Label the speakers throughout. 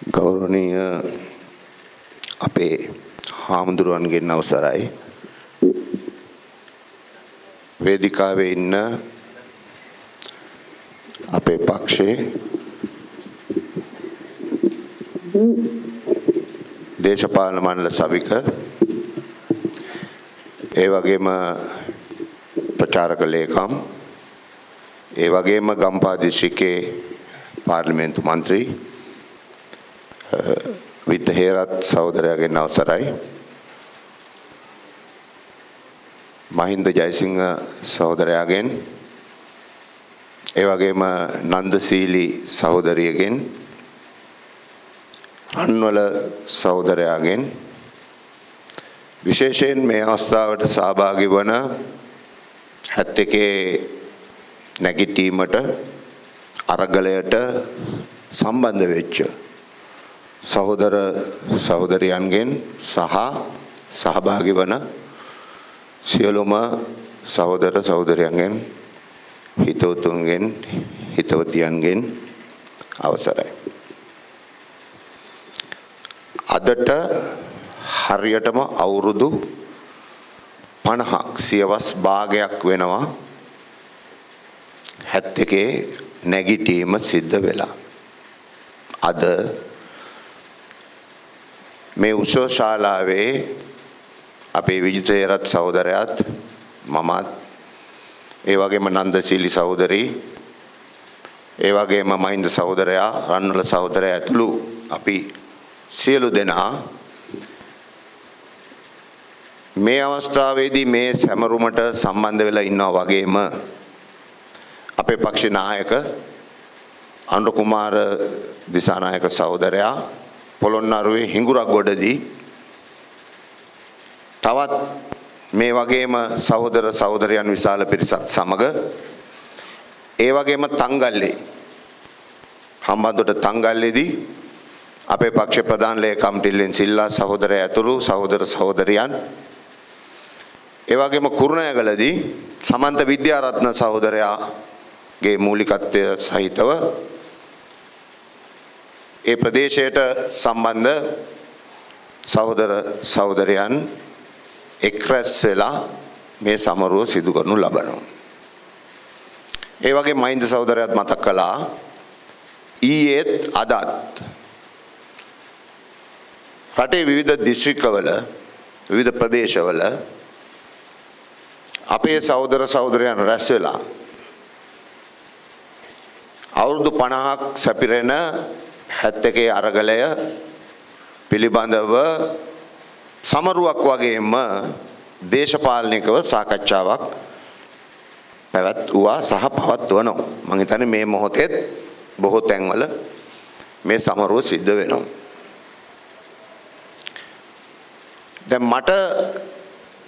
Speaker 1: ගෞරවනීය අපේ හාමුදුරුවන්ගෙන් අවසරයි. වේදිකාවේ ඉන්න අපේ පක්ෂේ දේශපාලන මණ්ඩල සවික. ඒ වගේම ප්‍රචාරක ලේකම්. ඒ වගේම ගම්පා දිස්ත්‍රික්කයේ පාර්ලිමේන්තු මන්ත්‍රී. විත්ත හේරත් සහෝදරයාගෙන් අවසරයි. මහින්ද ජයසිංහ සහෝදරයාගෙන් ඒ වගේම නන්දසීලි සහෝදරියගෙන් රන්වල සහෝදරයාගෙන්. විශේෂයෙන් මේ අවස්ථාවට සහභාගී වන 71 නැගිටීමට අරගලයට සම්බන්ධ වෙච්ච සහෝදර සහෝදරියන්ගෙන් සහ සහභාගී වන සියලුම සහෝදර සහෝදරයන්ගෙන් හිතවතුන්ගෙන් හිතවතියන්ගෙන් අවසරයි. අදට හරියටම අවුරුදු 50ක් සියවස් භාගයක් වෙනවා 71 නැගිටීම සිද්ධ වෙලා. අද මේ උත්සව ශාලාවේ අපේ විජිතේරත් සහෝදරයාත් මමත් ඒ වගේම නන්දසීලි සහෝදරී ඒ වගේම මහින්ද සහෝදරයා රන්වල සහෝදරයා ඇතුළු අපි සියලු දෙනා මේ අවස්ථාවේදී මේ සැමරුමට සම්බන්ධ වෙලා ඉන්නවා වගේම අපේ පක්ෂ නායක අනුර කුමාර දිසානායක සහෝදරයා පොළොන්නරුවේ හිඟුරක් ගොඩදී තවත් මේ වගේම සහෝදර සහෝදරයන් විශාල පිරිසක් සමග ඒ වගේම තංගල්ලේ හම්බන්තොට තංගල්ලේදී අපේ පක්ෂ ප්‍රධාන ලේකම් ටිල්ලෙන් සිල්ලා සහෝදරය ඇතුළු සහෝදර සහෝදරයන් ඒ වගේම කුරුණෑගලදී සමන්ත විද්‍යාරත්න සහෝදරයාගේ මූලිකත්වය සහිතව ඒ ප්‍රදේශයට සම්බන්ධ සහෝදර සහෝදරයන් එක් රැස් වෙලා මේ සමරුව සිදු කරනු ලබනවා. ඒ වගේ මහින්ද සහෝදරයාත් මතක් කළා ඊයේත් අදත් රටේ විවිධ දිස්ත්‍රික්කවල විවිධ ප්‍රදේශවල අපේ සහෝදර සහෝදරයන් රැස් වෙලා අවුරුදු 50ක් සැපිරෙන 71 අරගලය පිළිබඳව සමරුවක් වගේම දේශපාලනිකව සාකච්ඡාවක් පැවැත්වුවා සහ පවත්වනවා. මම හිතන්නේ මේ මොහොතේත් බොහෝ තැන්වල මේ සමරුව සිද්ධ වෙනවා. දැන් මට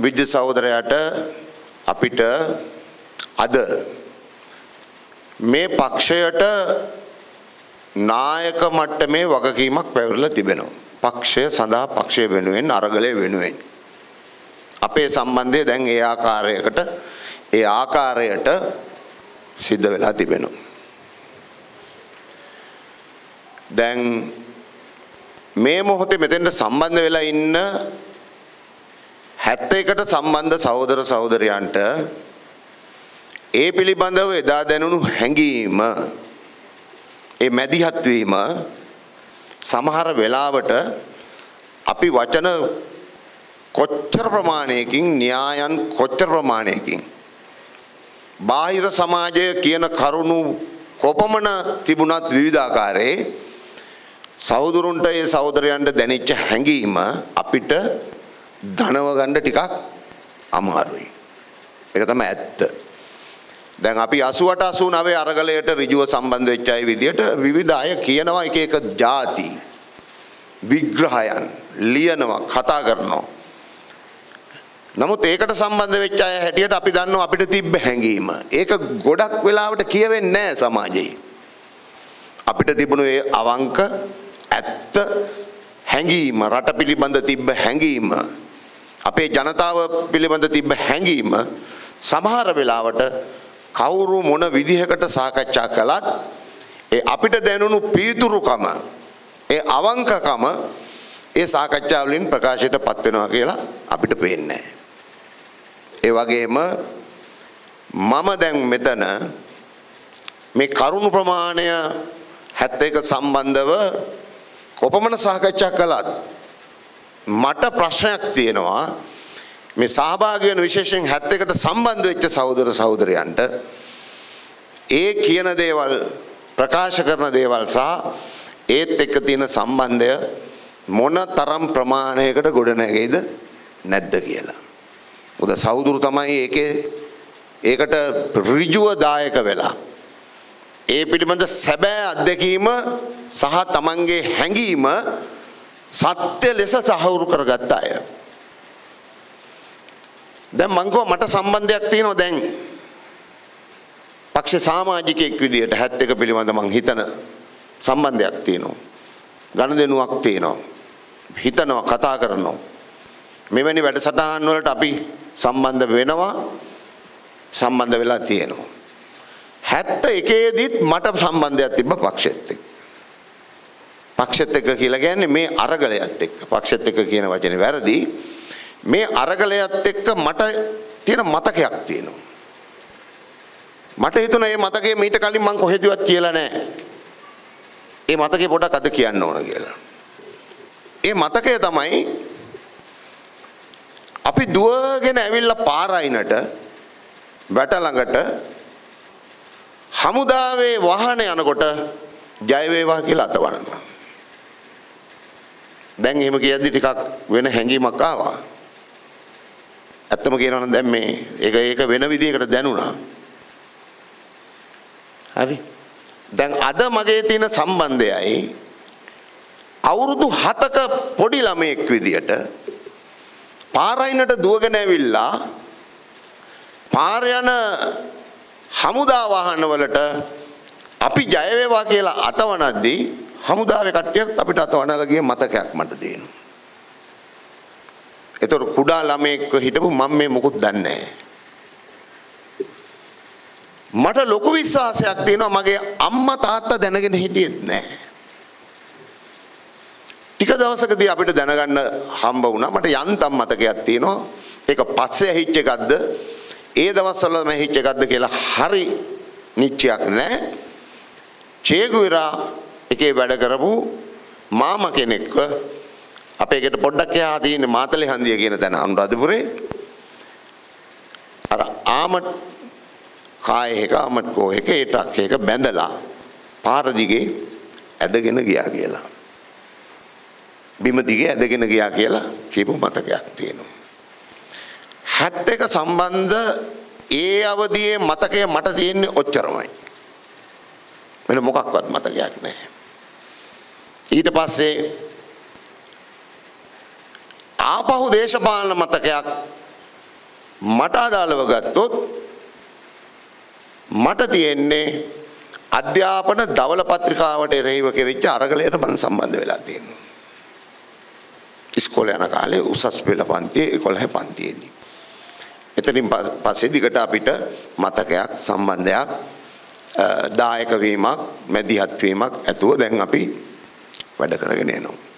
Speaker 1: විජ්ජ සහෝදරයාට අපිට අද මේ පක්ෂයට නායක මට්ටමේ වගකීමක් පැවරලා තිබෙනවා. පක්ෂය සඳහා පක්ෂය වෙනුවෙන් අරගලය වෙනුවෙන්. අපේ සම්බන්ධය දැන් ඒ ආකාරයකට ඒ ආකාරයට සිද්ධ වෙලා තිබෙනවා. දැන් මේ මොහොතේ මෙතෙන්ට සම්බන්ධ වෙලා ඉන්න 71ට සම්බන්ධ සහෝදර සහෝදරයන්ට ඒ පිළිබඳව එදා දැනුණු හැඟීම ඒ මැදිහත් වීම සමහර වෙලාවට අපි වචන කොච්චර ප්‍රමාණයකින් න්‍යායන් කොච්චර ප්‍රමාණයකින් බාහිර සමාජය කියන කරුණු කොපමණ තිබුණත් විවිධාකාරයේ සහෝදරුන්ට ඒ සහෝදරයන්ට දැනෙච්ච හැඟීම අපිට ධනව ගන්න ටිකක් අමාරුයි. ඒක තමයි ඇත්ත. දැන් අපි 88 89 අරගලයට ඍජුව සම්බන්ධ වෙච්ච අය විදියට විවිධ අය කියනවා එක එක ಜಾති විග්‍රහයන් ලියනවා කතා කරනවා. නමුත් ඒකට සම්බන්ධ වෙච්ච අය හැටියට අපි දන්නවා අපිට තිබ්බ හැඟීම. ඒක ගොඩක් වෙලාවට කියවෙන්නේ නැහැ සමාජයේ. අපිට තිබුණු ඒ අවංක ඇත්ත හැඟීම රට පිළිබඳ තිබ්බ හැඟීම අපේ ජනතාව පිළිබඳ තිබ්බ හැඟීම සමහර වෙලාවට කවුරු මොන විදිහකට සාකච්ඡා කළත් ඒ අපිට දැනුණු පීතුරුකම ඒ අවංකකම ඒ සාකච්ඡා වලින් ප්‍රකාශයටපත් වෙනවා කියලා අපිට පේන්නේ ඒ වගේම මම දැන් මෙතන මේ කරුණු ප්‍රමාණය 71 සම්බන්ධව කොපමණ සාකච්ඡා කළත් මට ප්‍රශ්නයක් තියෙනවා. මේ සහභාගී වෙන විශේෂයෙන් 71ට සම්බන්ධ වෙච්ච සහෝදර සහෝදරයන්ට ඒ කියන දේවල් ප්‍රකාශ කරන දේවල් සහ ඒත් එක්ක තියෙන සම්බන්ධය මොන තරම් ප්‍රමාණයකට ගොඩනැගෙයිද නැද්ද කියලා. උද සහෝදරු තමයි ඒකේ ඒකට ඍජුව දායක වෙලා ඒ පිළිබඳ සැබෑ අත්දැකීම සහ තමන්ගේ හැඟීම සත්‍ය ලෙස සහවුරු කරගත්ත අය. දැන් මං මට සම්බන්ධයක් තියෙනවා දැන් පක්ෂ සමාජිකයෙක් විදියට 71 පිළිබඳ මං හිතන සම්බන්ධයක් තියෙනවා. ගනුදෙනුවක් තියෙනවා. හිතනවා කතා කරනවා. මෙවැනි වැඩසටහන් වලට අපි සම්බන්ධ වෙනවා සම්බන්ධ වෙලා තියෙනවා. 71 දීත් මට සම්බන්ධයක් තිබ්බ පක්ෂෙත් එක්ක. පක්ෂෙත් එක්ක කියලා කියන්නේ මේ අරගලයත් එක්ක. පක්ෂෙත් එක්ක කියන වචනේ වැරදි. මේ අරගලයත් එක්ක මට තියෙන මතකයක් තියෙනවා. මට හිතුණා මේ මතකය මීට කලින් මං කොහෙදවත් කියලා නැහැ. ඒ මතකේ පොඩක් අද කියන්න ඕන කියලා. ඒ මතකය තමයි අපි දුවගෙන ඇවිල්ලා පාරයිනට වැට ළඟට හමුදාවේ වාහනේ යනකොට ජය වේවා කියලා අතවනවා. දැන් එහෙම කියද්දි ටිකක් වෙන හැඟීමක් ආවා. ඇත්තම කියනවා නම් දැන් මේ ඒක ඒක වෙන විදිහකට දැනුණා. හරි. දැන් අද මගේ තියෙන සම්බන්ධයයි අවුරුදු 7ක පොඩි ළමයෙක් විදියට පාරයිනට දුවගෙන ඇවිල්ලා පාර යන හමුදා වාහන වලට අපි ජය වේවා කියලා අතවනද්දී හමුදාවේ කට්ටියත් අපිට අතවනලා ගිය මතකයක් මට තියෙනවා. ඒතර කුඩා ළමයෙක්ව හිටපු මම මේ මොකුත් දන්නේ නැහැ. මට ලොකු විශ්වාසයක් තියෙනවා මගේ අම්මා තාත්තා දැනගෙන හිටියෙත් නැහැ. ටික දවසකදී අපිට දැනගන්න හම්බ වුණා මට යන්තම් මතකයක් තියෙනවා. ඒක පස්සේ ඇහිච්ච එකක්ද ඒ දවස්වල මැහිච්ච එකක්ද කියලා හරි නිශ්චයක් නැහැ. චේගුවිරා එකේ වැඩ කරපු මාම කෙනෙක්ව අපේ ගෙට පොඩ්ඩක් එහා තියෙන මාතලේ හන්දිය කියන තැන අනුරාධපුරේ අර ආමට් කායයක ආමට් කෝයක ඒ ට්‍රක් එක බැඳලා පාර දිගේ ඇදගෙන ගියා කියලා. බිම දිගේ ඇදගෙන ගියා කියලා කියපු මතකයක් තියෙනවා. 71 සම්බන්ධ ඒ අවදියේ මතකය මට තියෙන්නේ ඔච්චරමයි. වෙන මොකක්වත් මතකයක් නැහැ. ඊට පස්සේ ආපහු දේශපාලන මතකයක් මට අදාළව ගත්තොත් මට තියෙන්නේ අධ්‍යාපන දවල පත්‍රිකාවට එරෙහිව කෙරෙච්ච අරගලයට මම සම්බන්ධ වෙලා තියෙනවා. ඉස්කෝලේ යන කාලේ උසස් පෙළ පන්තියේ 11 පන්තියේදී. එතනින් පස්සේ දිගට අපිට මතකයක් සම්බන්ධයක් දායක වීමක් මැදිහත් වීමක් ඇතුව දැන් අපි වැඩ කරගෙන යනවා.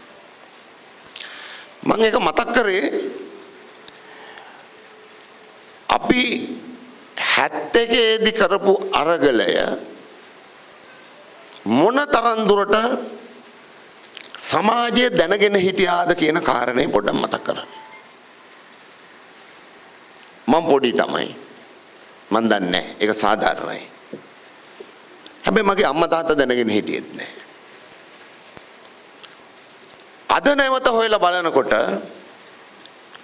Speaker 1: මම ඒක මතක් කරේ අපි 71 දී කරපු අරගලය මොන තරම් දුරට සමාජය දැනගෙන හිටියාද කියන කාරණේ පොඩ්ඩක් මතක් කරන්න. මම පොඩි තමයි. මන් දන්නේ නැහැ. ඒක සාධාරණයි. හැබැයි මගේ අම්මා තාත්තා දැනගෙන හිටියෙත් නැහැ. අද නැවත හොයලා බලනකොට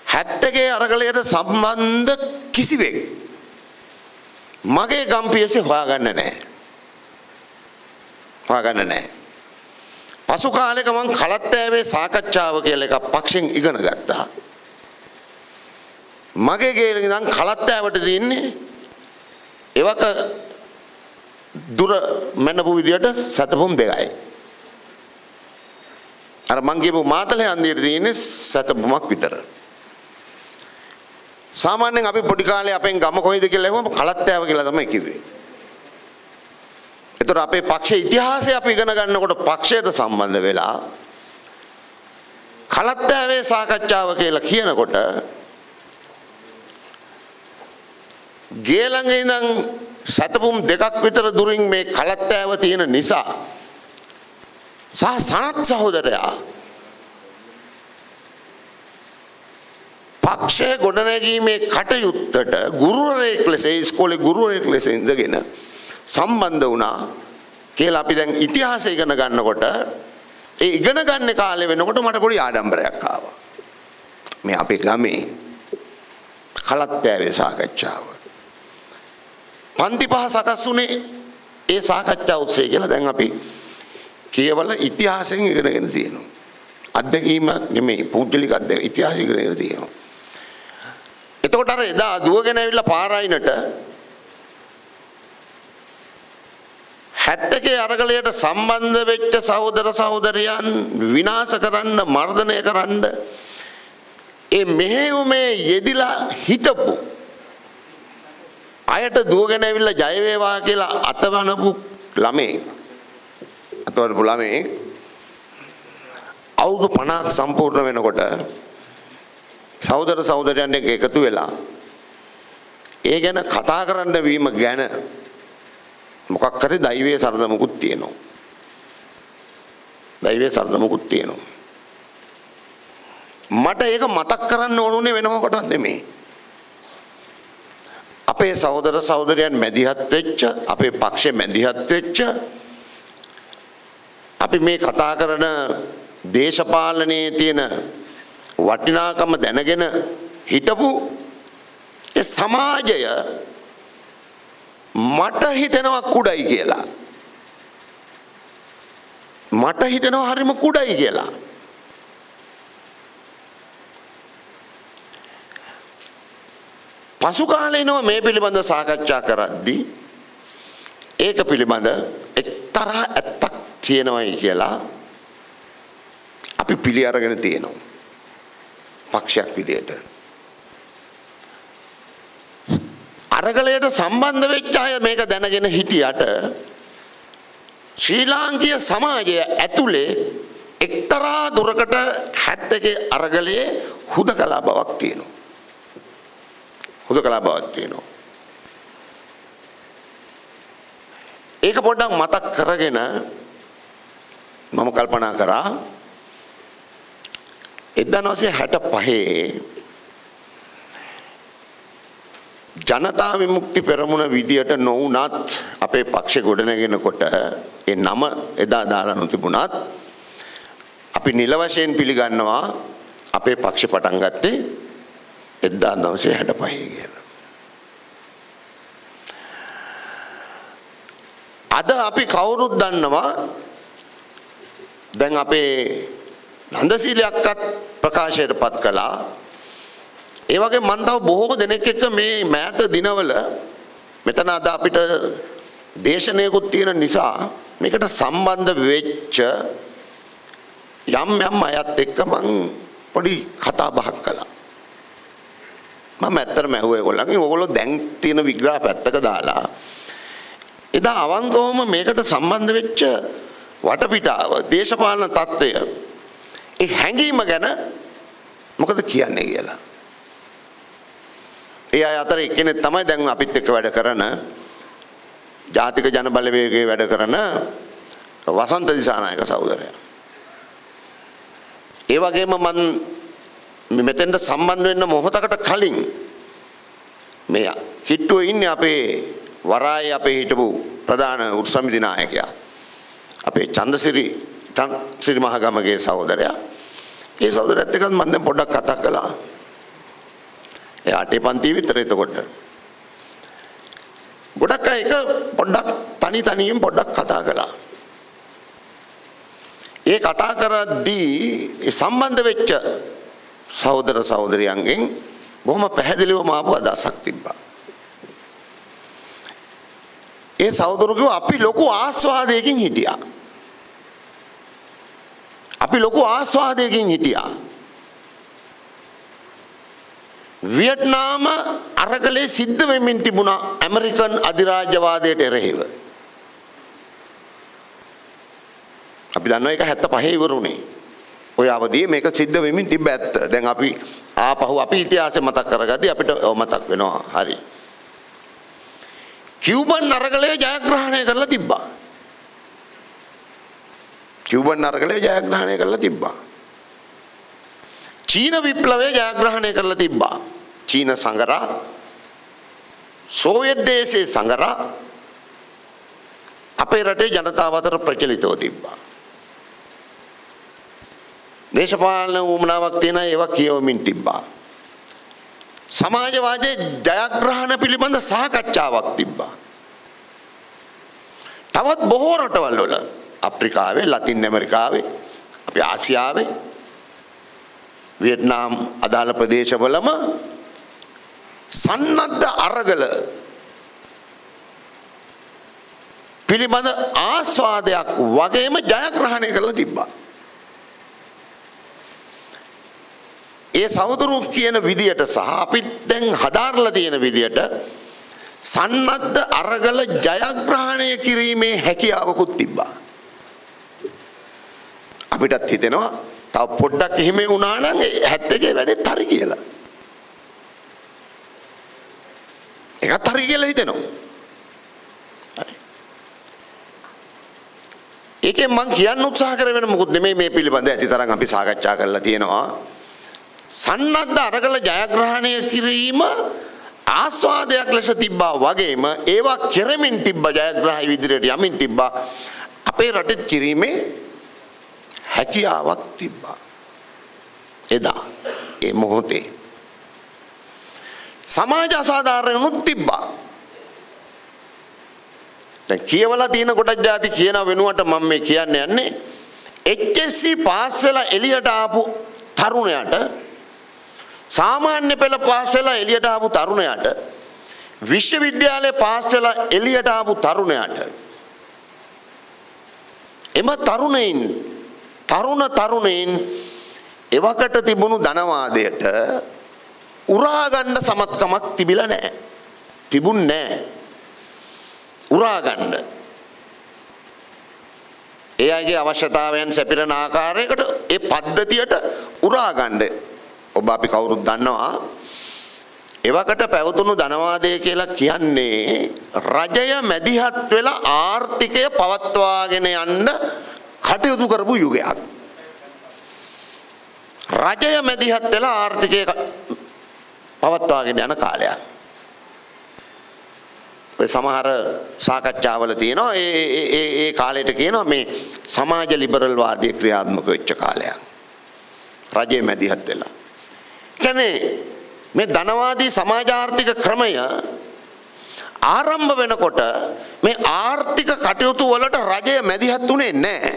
Speaker 1: 70 අරගලයට සම්බන්ධ කිසිවෙක් මගේ ගම්පියසේ හොයාගන්න නැහැ. හොයාගන්න නැහැ. පසු කාලෙක මං කලත්තෑවේ සාකච්ඡාව කියලා එකක් පක්ෂෙන් ඉගෙන ගත්තා. මගේ ගේ ඉඳන් කලත්තෑවට තියෙන්නේ එවක දුර මැනපු විදියට සතපුම් දෙකයි. අර මං කියපු මාතලේ හන්දියට තියෙන්නේ සතපුමක් විතර. සාමාන්‍යයෙන් අපි පොඩි කාලේ අපෙන් ගම කොයිද කියලා ඇහුවම කලත්තෑව කියලා තමයි කිව්වේ. ඒතර අපේ පක්ෂ ඉතිහාසය අපි ඉගෙන ගන්නකොට පක්ෂයට සම්බන්ධ වෙලා කලත්තෑවේ සාකච්ඡාව කියලා කියනකොට ගේළඟ ඉඳන් සැතපුම් දෙකක් විතර දුරින් මේ කලත්තෑව තියෙන නිසා සහ සනත් සහෝදරයා පක්ෂය ගොඩනැගීමේ කටයුත්තට ගුරුවරයෙක් ලෙස ඉස්කෝලේ ගුරුවරයෙක් ලෙස ඉඳගෙන සම්බන්ධ වුණා කියලා අපි දැන් ඉතිහාසය ඉගෙන ගන්නකොට ඒ ඉගෙන ගන්න කාලේ වෙනකොට මට පොඩි ආඩම්බරයක් ආවා. මේ අපේ ගමේ කලත්තෑවේ සාකච්ඡාව. පන්ති පහ සකස් වුණේ ඒ සාකච්ඡා උත්සවය කියලා දැන් අපි කියවල ඉතිහාසයෙන් ඉගෙනගෙන තියෙනවා. අත්දැකීම නෙමෙයි පුද්ගලික අත්දැකීම ඉතිහාසය ඉගෙනගෙන තියෙනවා. එතකොට අර එදා දුවගෙන ඇවිල්ලා පාරායිනට හැත්තකේ අරගලයට සම්බන්ධ වෙච්ච සහෝදර සහෝදරයන් විනාශ කරන්න මර්ධනය කරන්න ඒ මෙහෙයුමේ යෙදිලා හිටපු අයට දුවගෙන ඇවිල්ලා ජය වේවා කියලා අතවනපු ළමේ අතවනපු ළමේ අවුරුදු 50ක් සම්පූර්ණ වෙනකොට සහෝදර සහෝදරයන් එක්ක එකතු වෙලා ඒ ගැන කතා කරන්න වීම ගැන මොකක් හරි දෛවයේ සරදමකුත් තියෙනවා. දෛවයේ සරදමකුත් තියෙනවා. මට ඒක මතක් කරන්න ඕනුනේ වෙන මොකටවත් නෙමෙයි. අපේ සහෝදර සහෝදරයන් මැදිහත් වෙච්ච අපේ පක්ෂේ මැදිහත් වෙච්ච අපි මේ කතා කරන දේශපාලනයේ තියෙන වටිනාකම දැනගෙන හිටපු ඒ සමාජය මට හිතෙනවා කුඩයි කියලා. මට හිතෙනවා හරිම කුඩයි කියලා. පසු කාලේනව මේ පිළිබඳ සාකච්ඡා කරද්දී ඒක පිළිබඳ එක්තරා ඇත්තක් තියෙනවයි කියලා අපි පිළි අරගෙන තියෙනවා. පක්ෂයක් විදියට. අරගලයට සම්බන්ධ වෙච්ච අය මේක දැනගෙන හිටියට ශ්‍රී ලාංකීය සමාජය ඇතුලේ එක්තරා දුරකට 71 අරගලයේ හුදකලා බවක් තියෙනවා. හුදකලා බවක් තියෙනවා. ඒක පොඩ්ඩක් මතක් කරගෙන මම කල්පනා කරා 1965 ජනතා විමුක්ති පෙරමුණ විදියට නොවුනත් අපේ පක්ෂ ගොඩනගෙනකොට ඒ නම එදා දාලා නොතිබුණත් අපි නිල වශයෙන් පිළිගන්නවා අපේ පක්ෂ පටන් ගත්තේ 1965 කියලා. අද අපි කවුරුත් දන්නවා දැන් අපේ නන්දසීලයක්වත් ප්‍රකාශයට පත් කළා ඒ වගේ මම තව බොහෝ දෙනෙක් එක්ක මේ මෑත දිනවල මෙතන අද අපිට දේශනයකුත් තියෙන නිසා මේකට සම්බන්ධ වෙච්ච යම් යම් අයත් එක්ක මං පොඩි කතා බහක් කළා. මම ඇත්තටම ඇහුවා ඒගොල්ලන්ගෙන් ඕගොල්ලෝ දැන් තියෙන විග්‍රහ පැත්තක දාලා එදා අවංකවම මේකට සම්බන්ධ වෙච්ච වටපිටාව දේශපාලන తত্ত্বය ඒ හැඟීම ගැන මොකද කියන්නේ කියලා. ඒ අය අතර එක්කෙනෙක් තමයි දැන් අපිත් එක්ක වැඩ කරන ජාතික ජනබලවේගයේ වැඩ කරන වසන්ත දිසානායක සහෝදරයා. ඒ වගේම මම මෙතෙන්ට සම්බන්ධ වෙන්න මොහොතකට කලින් මේ කිට්ටුවේ ඉන්නේ අපේ වරායේ අපේ හිටපු ප්‍රධාන උත්සමිති නායකයා. අපේ චන්දසිරි චන්දසිරි මහගමගේ සහෝදරයා. ඒ සහෝදරයත් එක්ක මම දැන් පොඩ්ඩක් කතා කළා. එයා අටේ පන්තියේ විතර එතකොට. ගොඩක් අය එක පොඩ්ඩක් තනි තනියෙන් පොඩ්ඩක් කතා කළා. ඒ කතා කරද්දී ඒ සම්බන්ධ වෙච්ච සහෝදර සහෝදරියන්ගෙන් බොහොම පැහැදිලිවම ආපු අදහසක් තිබ්බා. ඒ සහෝදරු කිව්වා අපි ලොකු ආස්වාදයකින් හිටියා. අපි ලොකු ආස්වාදයකින් හිටියා. වියට්නාම අරගලේ සිද්ධ වෙමින් තිබුණා ඇමරිකන් අධිරාජ්‍යවාදයට එරෙහිව. අපි දන්නවා ඒක 75 ඉවරුනේ. ඔය අවදී මේක සිද්ධ වෙමින් තිබ්බ ඇත්ත. දැන් අපි ආපහු අපි ඉතිහාසය මතක් කරගද්දී අපිට ඔව් මතක් වෙනවා. හරි. කියුබන් අරගලය ජයග්‍රහණය කරලා තිබ්බා. කියුබන් අරගලය ජයග්‍රහණය කරලා තිබ්බා. චීන විප්ලවය ජයග්‍රහණය කරලා තිබ්බා. චීන සංගරා සෝවියට් දේශයේ සංගරා අපේ රටේ ජනතාව අතර ප්‍රචලිතව තිබ්බා. දේශපාලන උමනාවක් තියෙන ඒවා කියවමින් තිබ්බා. සමාජවාදයේ ජයග්‍රහණ පිළිබඳ සාකච්ඡාවක් තිබ්බා. තවත් බොහෝ රටවල් වල අප්‍රිකාවේ, ලතින් ඇමරිකාවේ, අපි ආසියාවේ, වියට්නාම් අදාළ ප්‍රදේශවලම සන්නද්ධ අරගල පිළිබඳ ආස්වාදයක් වගේම ජයග්‍රහණය කරලා තිබ්බා. ඒ සහෝදරු කියන විදියට සහ අපි දැන් හදාarලා තියෙන විදියට සන්නද්ධ අරගල ජයග්‍රහණය කිරීමේ හැකියාවකුත් තිබ්බා. අපිටත් හිතෙනවා තව පොඩ්ඩක් එහෙම වුණා නම් 71 වැඩෙත් හරි කියලා. ඒකත් හරි කියලා හිතෙනවා. හරි. ඒකෙන් මම කියන්න උත්සාහ කරගෙන මොකුත් නෙමෙයි මේ පිළිබඳ ඇති තරම් අපි සාකච්ඡා කරලා තියෙනවා. සන්නද්ධ අරගල ජයග්‍රහණය කිරීම ආස්වාදයක් ලෙස තිබ්බා වගේම ඒවා කෙරමින් තිබ්බ ජයග්‍රහයි විදිහට යමින් තිබ්බා අපේ රටෙත් කිරීමේ හැකියාවක් තිබ්බා. එදා ඒ මොහොතේ. සමාජ අසාධාරණුත් තිබ්බා. දැන් කියවලා තියෙන කොටක් જાති කියන වෙනුවට මම මේ කියන්න යන්නේ. HSC පාස් වෙලා එළියට ආපු තරුණයාට සාමාන්‍ය පෙළ පාස් වෙලා එළියට ආපු තරුණයාට විශ්වවිද්‍යාලය පාස් වෙලා එළියට ආපු තරුණයාට එම තරුණයින් තරුණ තරුණයින් එවකට තිබුණු ධනවාදයට උරා ගන්න සමත්කමක් තිබිලා නැහැ. තිබුණ නැහැ. උරා ගන්න. ඒ අයගේ අවශ්‍යතාවයන් සැපිරෙන ආකාරයකට ඒ පද්ධතියට උරා ගන්න ඔබ අපි කවුරුත් දන්නවා එවකට පැවතුණු ධනවාදය කියලා කියන්නේ රජය මැදිහත් වෙලා ආර්ථිකය පවත්වාගෙන යන්න කටයුතු කරපු යුගයක්. රජය මැදිහත් වෙලා ආර්ථිකය පවත්වාගෙන යන කාලයක්. ඔය සමහර සාකච්ඡාවල තියෙනවා ඒ ඒ ඒ කාලයට කියනවා මේ සමාජ ලිබරල් වාදයේ ක්‍රියාත්මක වෙච්ච කාලයක්. රජයේ මැදිහත් වෙලා. කියන්නේ මේ ධනවාදී සමාජාර්ථික ක්‍රමය ආරම්භ වෙනකොට මේ ආර්ථික කටයුතු වලට රජය මැදිහත් උනේ නැහැ.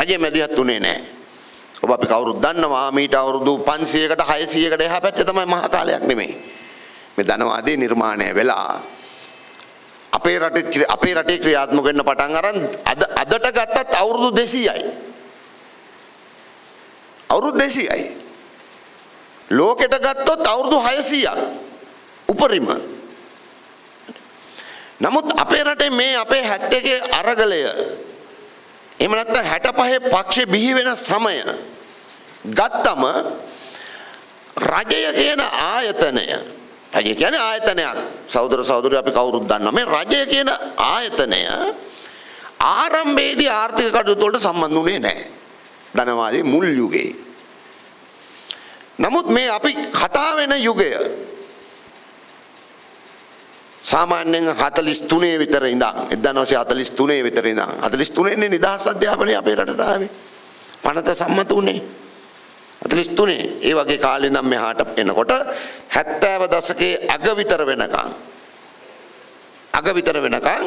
Speaker 1: රජය මැදිහත් උනේ නැහැ. ඔබ අපි කවුරුත් දන්නවා මීට අවුරුදු 500කට 600කට එහා පැත්තේ තමයි මහා කාලයක් නෙමෙයි. මේ ධනවාදී නිර්මාණය වෙලා අපේ රටේ අපේ රටේ ක්‍රියාත්මක වෙන්න පටන් අරන් අද අදට ගත්තත් අවුරුදු 200යි. අවුරුදු 200යි. ලෝකෙට ගත්තොත් අවුරුදු 600ක් උපරිම. නමුත් අපේ රටේ මේ අපේ 71 අරගලය එහෙම නැත්නම් 65 පක්ෂේ බිහි වෙන සමය ගත්තම රජය කියන ආයතනය රජය කියන්නේ ආයතනයක්. සහෝදර සහෝදරයෝ අපි කවුරුත් දන්නවා. මේ රජය කියන ආයතනය ආරම්භයේදී ආර්ථික කටයුතු වලට සම්බන්ධ වුණේ නැහැ. ධනවාදී මුල් යුගයේ. නමුත් මේ අපි කතා වෙන යුගය සාමාන්‍යයෙන් 43 විතර ඉඳන් 1943 විතර ඉඳන් 43 නේ නිදහස් අධ්‍යාපනය අපේ රටට ආවේ. පනත සම්මත උනේ. 43 ඒ වගේ කාලේ ඉඳන් මෙහාට එනකොට 70 දශකයේ අග විතර වෙනකන් අග විතර වෙනකන්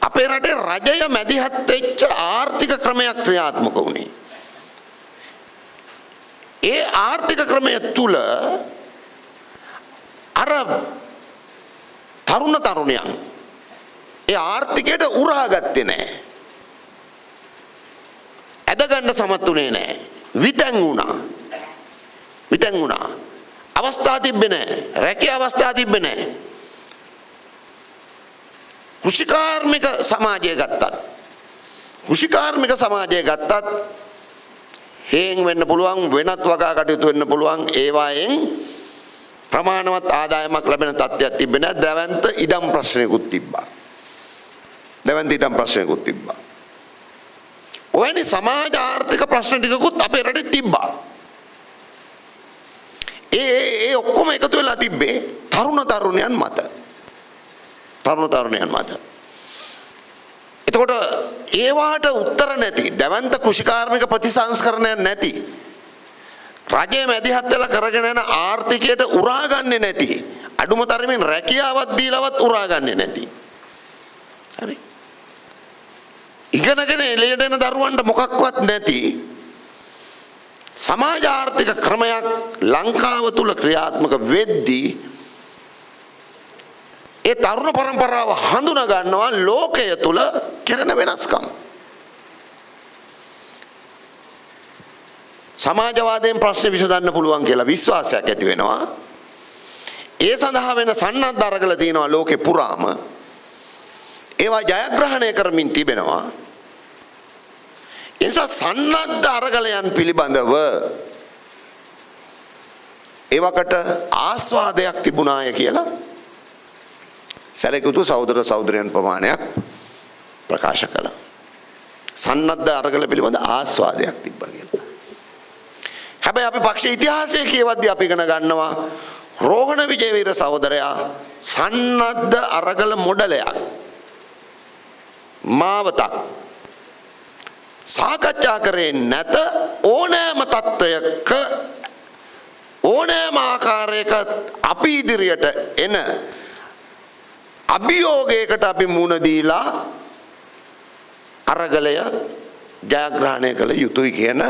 Speaker 1: අපේ රටේ රජය මැදිහත් වෙච්ච ආර්ථික ක්‍රමයක් ක්‍රියාත්මක වුණේ. ඒ ආර්ථික ක්‍රමය තුල අර තරුණ තරුණයන් ඒ ආර්ථිකයට උරා ගත්තේ නැහැ. ඇදගන්න සමත්ුනේ නැහැ. විතැන් වුණා. විතැන් වුණා. අවස්ථා තිබ්බේ නැහැ. රැකිය අවස්ථා තිබ්බේ නැහැ. කෘෂිකාර්මික සමාජය ගත්තත් කෘෂිකාර්මික සමාජය ගත්තත් හේන් වෙන්න පුළුවන් වෙනත් වගා කටයුතු වෙන්න පුළුවන් ඒවායෙන් ප්‍රමාණවත් ආදායමක් ලැබෙන තත්ත්වයක් තිබෙන්නේ නැහැ. දැවැන්ත ඉඩම් ප්‍රශ්නයකුත් තිබ්බා. දැවැන්ත ඉඩම් ප්‍රශ්නයකුත් තිබ්බා. ඔයනි සමාජ ආර්ථික ප්‍රශ්න ටිකකුත් අපේ රටේ තිබ්බා. ඒ ඒ ඔක්කොම එකතු වෙලා තිබ්බේ තරුණ තරුණයන් මත. තරුණ තරුණයන් මත. එතකොට ඒවාට උත්තර නැති දැවන්ත කෘෂිකාර්මික ප්‍රතිසංස්කරණයක් නැති රජයේ මැදිහත් වෙලා කරගෙන යන ආර්ථිකයට උරාගන්නේ නැති අඩුම තරමින් රැකියාවක් දීලවත් උරාගන්නේ නැති හරි ඉගෙනගෙන එළියට එන දරුවන්ට මොකක්වත් නැති සමාජ ආර්ථික ක්‍රමයක් ලංකාව තුල ක්‍රියාත්මක වෙද්දී ඒ තරුණ પરම්පරාව හඳුනා ගන්නවා ලෝකය තුල කෙරෙන වෙනස්කම්. සමාජවාදයෙන් ප්‍රශ්න විසඳන්න පුළුවන් කියලා විශ්වාසයක් ඇති වෙනවා. ඒ සඳහා වෙන සන්නද්ධ අරගල තියෙනවා ලෝකෙ පුරාම. ඒවා ජයග්‍රහණය කරමින් තිබෙනවා. එනිසා සන්නද්ධ අරගලයන් පිළිබඳව ඒවකට ආස්වාදයක් තිබුණාය කියලා සැලකුතු සහෝදර සහෝදරයන් ප්‍රමාණයක් ප්‍රකාශ කළා. සන්නද්ධ අරගල පිළිබඳ ආස්වාදයක් තිබ්බා කියලා. හැබැයි අපි පක්ෂ ඉතිහාසයේ කියවද්දී අපි ඉගෙන ගන්නවා. රෝහණ විජේවීර සහෝදරයා සන්නද්ධ අරගල මොඩලයක්. මාවතක්. සාකච්ඡා කරේ නැත ඕනෑම තත්ත්වයක ඕනෑම ආකාරයක අපි ඉදිරියට එන අභියෝගයකට අපි මුණ දීලා අරගලය ජයග්‍රහණය කළ යුතුයි කියන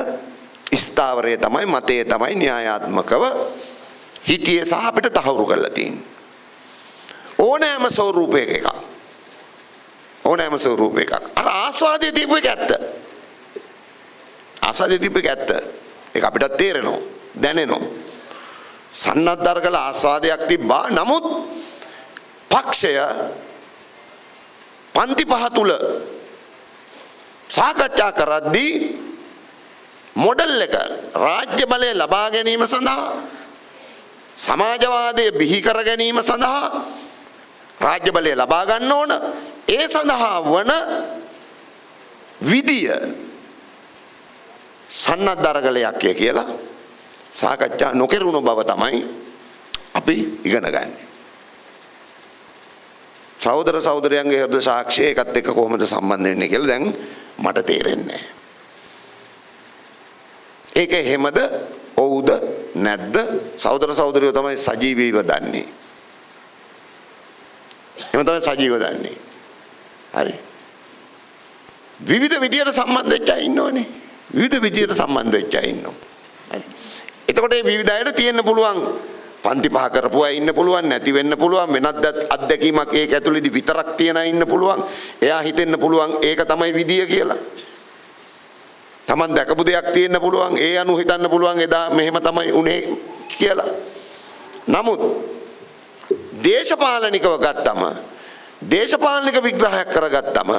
Speaker 1: ස්ථාවරය තමයි මතය තමයි න්‍යායාත්මකව හිටියේ සහ අපිට තහවුරු කරලා තියෙන්නේ. ඕනෑම ස්වරූපයක එකක්. ඕනෑම ස්වරූපයක. අර ආස්වාදයේ දීපු එක ඇත්ත. ආස්වාදයේ දීපු එක ඇත්ත. ඒක අපිට තේරෙනවා. දැනෙනවා. සන්නද්ධ කළ ආස්වාදයක් තිබ්බා. නමුත් පක්ෂය පන්ති පහ තුල සාකච්ඡා කරද්දී මොඩල් එක රාජ්‍ය බලය ලබා ගැනීම සඳහා සමාජවාදය බිහි කර ගැනීම සඳහා රාජ්‍ය බලය ලබා ගන්න ඕන ඒ සඳහා වන විදිය සන්නද්ධ අරගලයක් කියලා සාකච්ඡා නොකරුණු බව තමයි අපි ඉගෙන ගන්නේ. සහෝදර සහෝදරයන්ගේ හෘද සාක්ෂිය එකත් එක්ක කොහොමද සම්බන්ධ වෙන්නේ කියලා දැන් මට තේරෙන්නේ නැහැ. ඒක එහෙමද? ඔව්ද නැද්ද? සහෝදර සහෝදරියෝ තමයි සජීවීව දන්නේ. එහෙම තමයි සජීවව දන්නේ. හරි. විවිධ විදියට සම්බන්ධ වෙච්ච අය ඉන්නෝනේ. විවිධ විදියට සම්බන්ධ වෙච්ච අය ඉන්නවා. හරි. එතකොට මේ විවිධ අයට තියෙන්න පුළුවන් පන්ති පහ කරපු අය ඉන්න පුළුවන් නැති වෙන්න පුළුවන් වෙනත් අත්දැකීමක් ඒක ඇතුළේදී විතරක් තියන අය ඉන්න පුළුවන්. එයා හිතෙන්න පුළුවන් ඒක තමයි විදිය කියලා. Taman දැකපු දෙයක් තියෙන්න පුළුවන් ඒ අනුව හිතන්න පුළුවන් එදා මෙහෙම තමයි උනේ කියලා. නමුත් දේශපාලනිකව ගත්තම දේශපාලනික විග්‍රහයක් කරගත්තම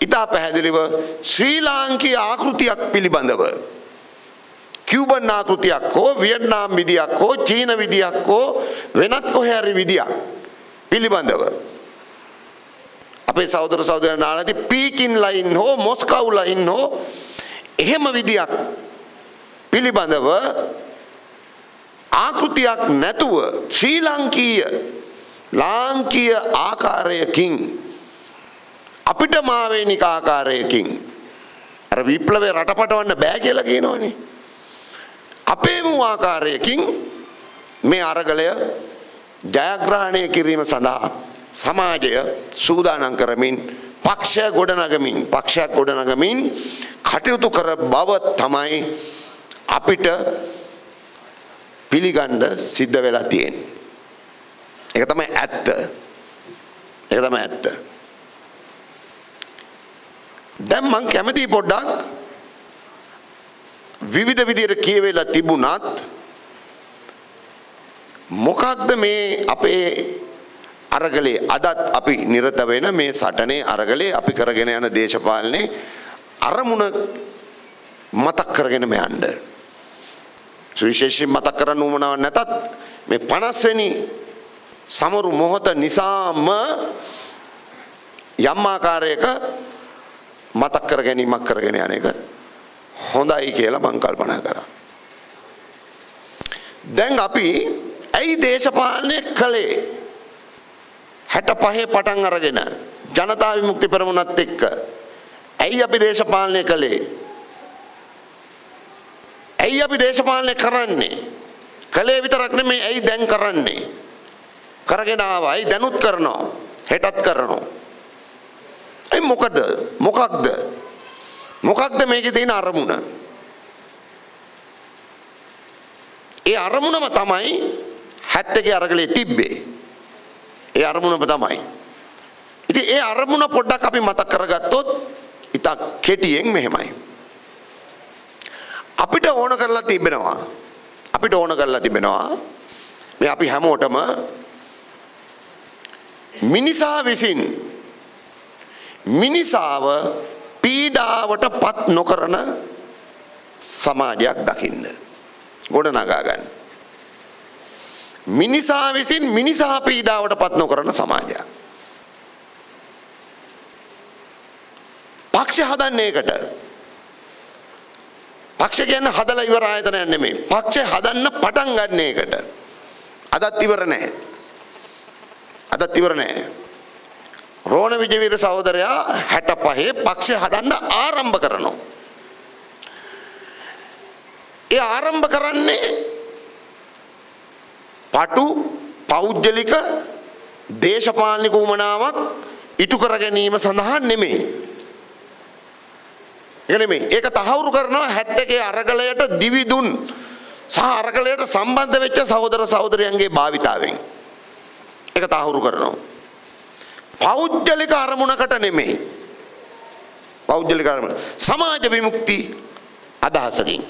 Speaker 1: ඉතා පැහැදිලිව ශ්‍රී ලාංකීය ආකෘතියක් පිළිබඳව කියුබන් ආකෘතියක් හෝ වියට්නාම් විදියක් හෝ චීන විදියක් හෝ වෙනත් කොහේ හරි විදියක් පිළිබඳව අපේ සහෝදර සහෝදරයන් ආලාදී පීකින් ලයින් හෝ මොස්කව් ලයින් හෝ එහෙම විදියක් පිළිබඳව ආකෘතියක් නැතුව ශ්‍රී ලංකීය ලාංකීය ආකාරයකින් අපිට මාවේනික ආකාරයකින් අර විප්ලවය රටපටවන්න බෑ කියලා කියනවනේ. අපේ මූ ආකාරයකින් මේ අරගලය ජයග්‍රහණය කිරීම සඳහා සමාජය සූදානම් කරමින් පක්ෂය ගොඩනගමින් පක්ෂයක් ගොඩනගමින් කටයුතු කර බව තමයි අපිට පිළිගන්න සිද්ධ වෙලා තියෙන්නේ. ඒක තමයි ඇත්ත. ඒක තමයි ඇත්ත. දැන් මං කැමති පොඩ්ඩක් විවිධ විදියට කියවෙලා තිබුණත් මොකක්ද මේ අපේ අරගලේ අදත් අපි නිරත වෙන මේ සටනේ අරගලේ අපි කරගෙන යන දේශපාලනේ අරමුණ මතක් කරගෙනම යන්න. සුවිශේෂයෙන් මතක් කරන්න උවමනාවක් නැතත් මේ 50 වෙනි සමරු මොහොත නිසාම යම් ආකාරයක මතක් කර ගැනීමක් කරගෙන යන එක හොඳයි කියලා මං කල්පනා කරා. දැන් අපි ඇයි දේශපාලනය කළේ 65 පටන් අරගෙන ජනතා විමුක්ති පෙරමුණත් එක්ක ඇයි අපි දේශපාලනය කළේ? ඇයි අපි දේශපාලනය කරන්නේ? කළේ විතරක් නෙමෙයි ඇයි දැන් කරන්නේ? කරගෙන ආවා. ඇයි දැනුත් කරනවා? හෙටත් කරනවා. ඒ මොකද? මොකක්ද? මොකක්ද මේකේ තියෙන අරමුණ? ඒ අරමුණම තමයි 71 අරගලේ තිබ්බේ. ඒ අරමුණම තමයි. ඉතින් ඒ අරමුණ පොඩ්ඩක් අපි මතක් කරගත්තොත් ඉතා කෙටියෙන් මෙහෙමයි අපිට ඕන කරලා තිබෙනවා අපිට ඕන කරලා තිබෙනවා මේ අපි හැමෝටම මිනිසා විසින් මිනිසාව පීඩාවට පත් නොකරන සමාජයක් දකින්න. ගොඩනගා ගන්න. මිනිසා විසින් මිනිසා පීඩාවට පත් නොකරන සමාජයක්. පක්ෂ හදන්නේ ඒකට. පක්ෂ කියන්නේ හදලා ඉවර ආයතනයක් නෙමෙයි. පක්ෂ හදන්න පටන් ගන්න ඒකට. අදත් ඉවර නැහැ. අදත් ඉවර නැහැ. රෝණ විජේවීර සහෝදරයා 65 පක්ෂය හදන්න ආරම්භ කරනවා. ඒ ආරම්භ කරන්නේ පටු පෞද්ගලික දේශපාලනික උමනාවක් ඉටු කර ගැනීම සඳහා නෙමෙයි. ඒක නෙමෙයි. ඒක තහවුරු කරනවා 71 අරගලයට දිවිදුන් සහ අරගලයට සම්බන්ධ වෙච්ච සහෝදර සහෝදරයන්ගේ භාවිතාවෙන්. ඒක තහවුරු කරනවා. පෞද්ගලික අරමුණකට නෙමෙයි. පෞද්ගලික අරමුණ. සමාජ විමුක්ති අදහසකින්.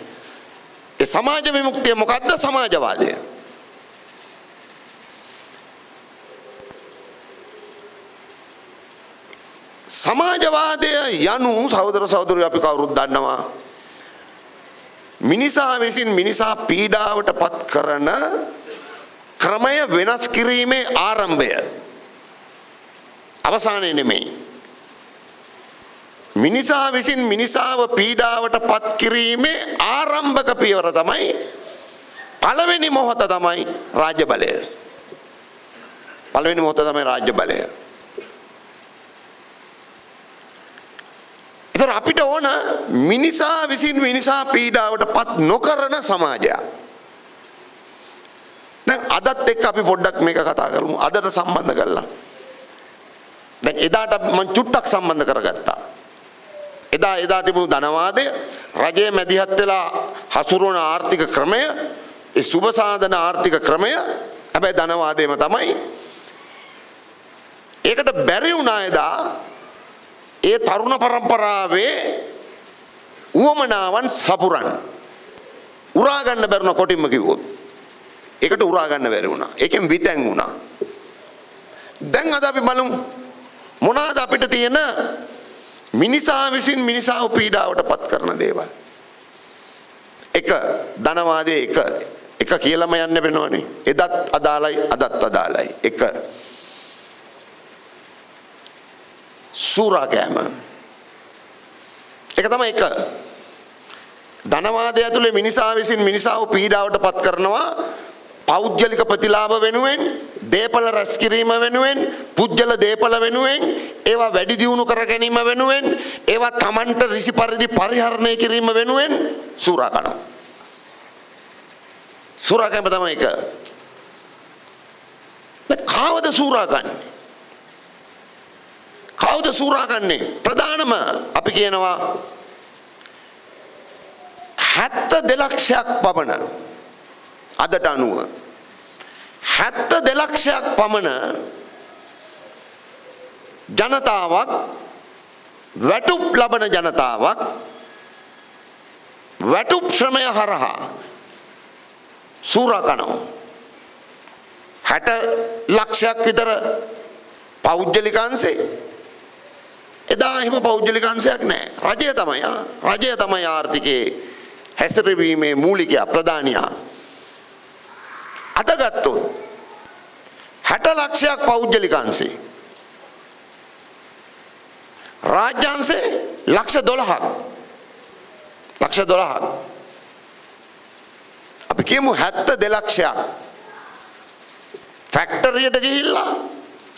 Speaker 1: ඒ සමාජ විමුක්තිය මොකද්ද සමාජවාදය? සමාජවාදය යනු සහෝදර සහෝදරයෝ අපි කවුරුත් දන්නවා. මිනිසා විසින් මිනිසා පීඩාවට පත් කරන ක්‍රමය වෙනස් කිරීමේ ආරම්භය අවසානය නෙමෙයි. මිනිසා විසින් මිනිසාව පීඩාවට පත් කිරීමේ ආරම්භක පියවර තමයි පළවෙනි මොහොත තමයි රාජ්‍ය බලය. පළවෙනි මොහොත තමයි රාජ්‍ය බලය. ඒතර අපිට ඕන මිනිසා විසින් මිනිසා පීඩාවට පත් නොකරන සමාජයක්. දැන් අදත් එක්ක අපි පොඩ්ඩක් මේක කතා කරමු. අදට සම්බන්ධ කරලා. දැන් එදාට මම චුට්ටක් සම්බන්ධ කරගත්තා. එදා එදා තිබුණු ධනවාදය රජයේ මැදිහත් වෙලා හසුරුවන ආර්ථික ක්‍රමය ඒ සුබ සාධන ආර්ථික ක්‍රමය හැබැයි ධනවාදයම තමයි ඒකට බැරි වුණා එදා ඒ තරුණ පරම්පරාවේ උවමනාවන් සපුරන් උරා ගන්න බැරුණ කොටින්ම කිව්වොත් ඒකට උරා ගන්න බැරි වුණා ඒකෙන් විතැන් වුණා දැන් අද අපි බලමු මොනවාද අපිට තියෙන මිනිසා විසින් මිනිසාව පීඩාවට පත් කරන දේවල්. එක ධනවාදයේ එක එක කියලාම යන්න වෙනවනේ. එදත් අදාළයි අදත් අදාළයි. එක සූරාගෑම. ඒක තමයි එක. ධනවාදය ඇතුලේ මිනිසා විසින් මිනිසාව පීඩාවට පත් කරනවා පෞද්ගලික ප්‍රතිලාභ වෙනුවෙන් දේපල රැස් කිරීම වෙනුවෙන් පුජ්‍යල දේපල වෙනුවෙන් ඒවා වැඩි දියුණු කර ගැනීම වෙනුවෙන් ඒවා Tamanට රිසි පරිදි පරිහරණය කිරීම වෙනුවෙන් සූරා කරනවා. සූරා කැම තමයි එක. දැන් කාවද සූරා ගන්නේ? කවුද සූරා ගන්නේ? ප්‍රධානම අපි කියනවා 72 ලක්ෂයක් පමණ අදට අනුව හැත්ත දෙලක්ෂයක් පමණ ජනතාවක් වැටුප් ලබන ජනතාවක් වැටුප් ශ්‍රමය හරහා සූරකනෝ හැට ලක්ෂයක් විතර පෞද්ගලිකන්සේ එදා එහෙම පෞද්ගලිකංශයක් නැහැ. රජය තමයි රජය තමයි ආර්ථිකයේ හැසිරවීමේ මූලිකයා ප්‍රධානියා. අද ගත්තොත් 60 ලක්ෂයක් පෞද්ගලිකංශේ රාජ්‍යංශේ ලක්ෂ 12ක් ලක්ෂ 12ක් අපි කියමු 72 ලක්ෂයක් ෆැක්ටරියට ගිහිල්ලා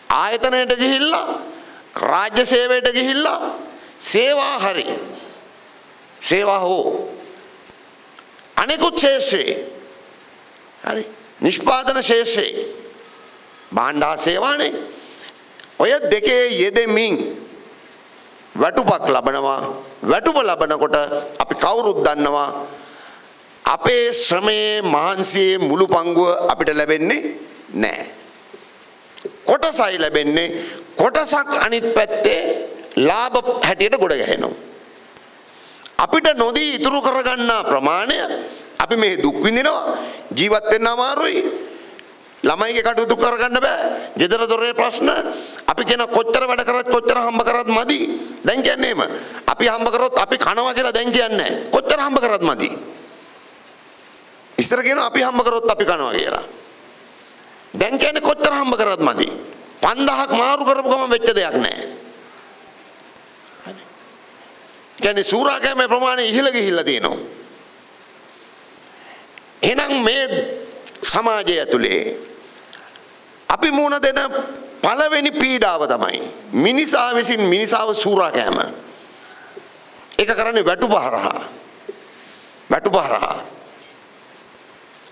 Speaker 1: ආයතනයට ගිහිල්ලා රාජ්‍ය සේවයට ගිහිල්ලා සේවා හරි. සේවා හෝ. අනෙකුත් ශේෂ්‍රයේ හරි. නිෂ්පාදන ශේෂ්‍රයේ බාණ්ඩා සේවානේ. ඔය දෙකේ යෙදෙමින් වැටුපක් ලබනවා. වැටුප ලබනකොට අපි කවුරුත් දන්නවා අපේ ශ්‍රමයේ මහන්සියේ මුළු පංගුව අපිට ලැබෙන්නේ නැහැ. කොටසයි ලැබෙන්නේ. කොටසක් අනිත් පැත්තේ ලාභ හැටියට ගොඩ ගැහෙනවා. අපිට නොදී ඉතුරු කරගන්නා ප්‍රමාණය අපි මේ දුක් විඳිනවා ජීවත් වෙන්න අමාරුයි. ළමයිගේ කටයුතු කරගන්න බෑ. ගෙදර දොරේ ප්‍රශ්න අපි කියන කොච්චර වැඩ කරත් කොච්චර හම්බ කරත් මදි. දැන් කියන්නේ එම අපි හම්බ කරොත් අපි කනවා කියලා දැන් කියන්නේ කොච්චර හම්බ කරත් මදි. ඉස්සර කියනවා අපි හම්බ කරොත් අපි කනවා කියලා. දැන් කියන්නේ කොච්චර හම්බ කරත් මදි 5000ක් මාරු කරපු ගමන් වෙච්ච දෙයක් නැහැ කියන්නේ සූරා කෑමේ ප්‍රමාණය ඉහළ ගිහිල්ලා තියෙනවා. එහෙනම් මේ සමාජය ඇතුලේ අපි මුණ දෙන පළවෙනි පීඩාව තමයි මිනිසා විසින් මිනිසාව සූරා කෑම. ඒක කරන්නේ වැටුපහරහා. වැටුපහරහා.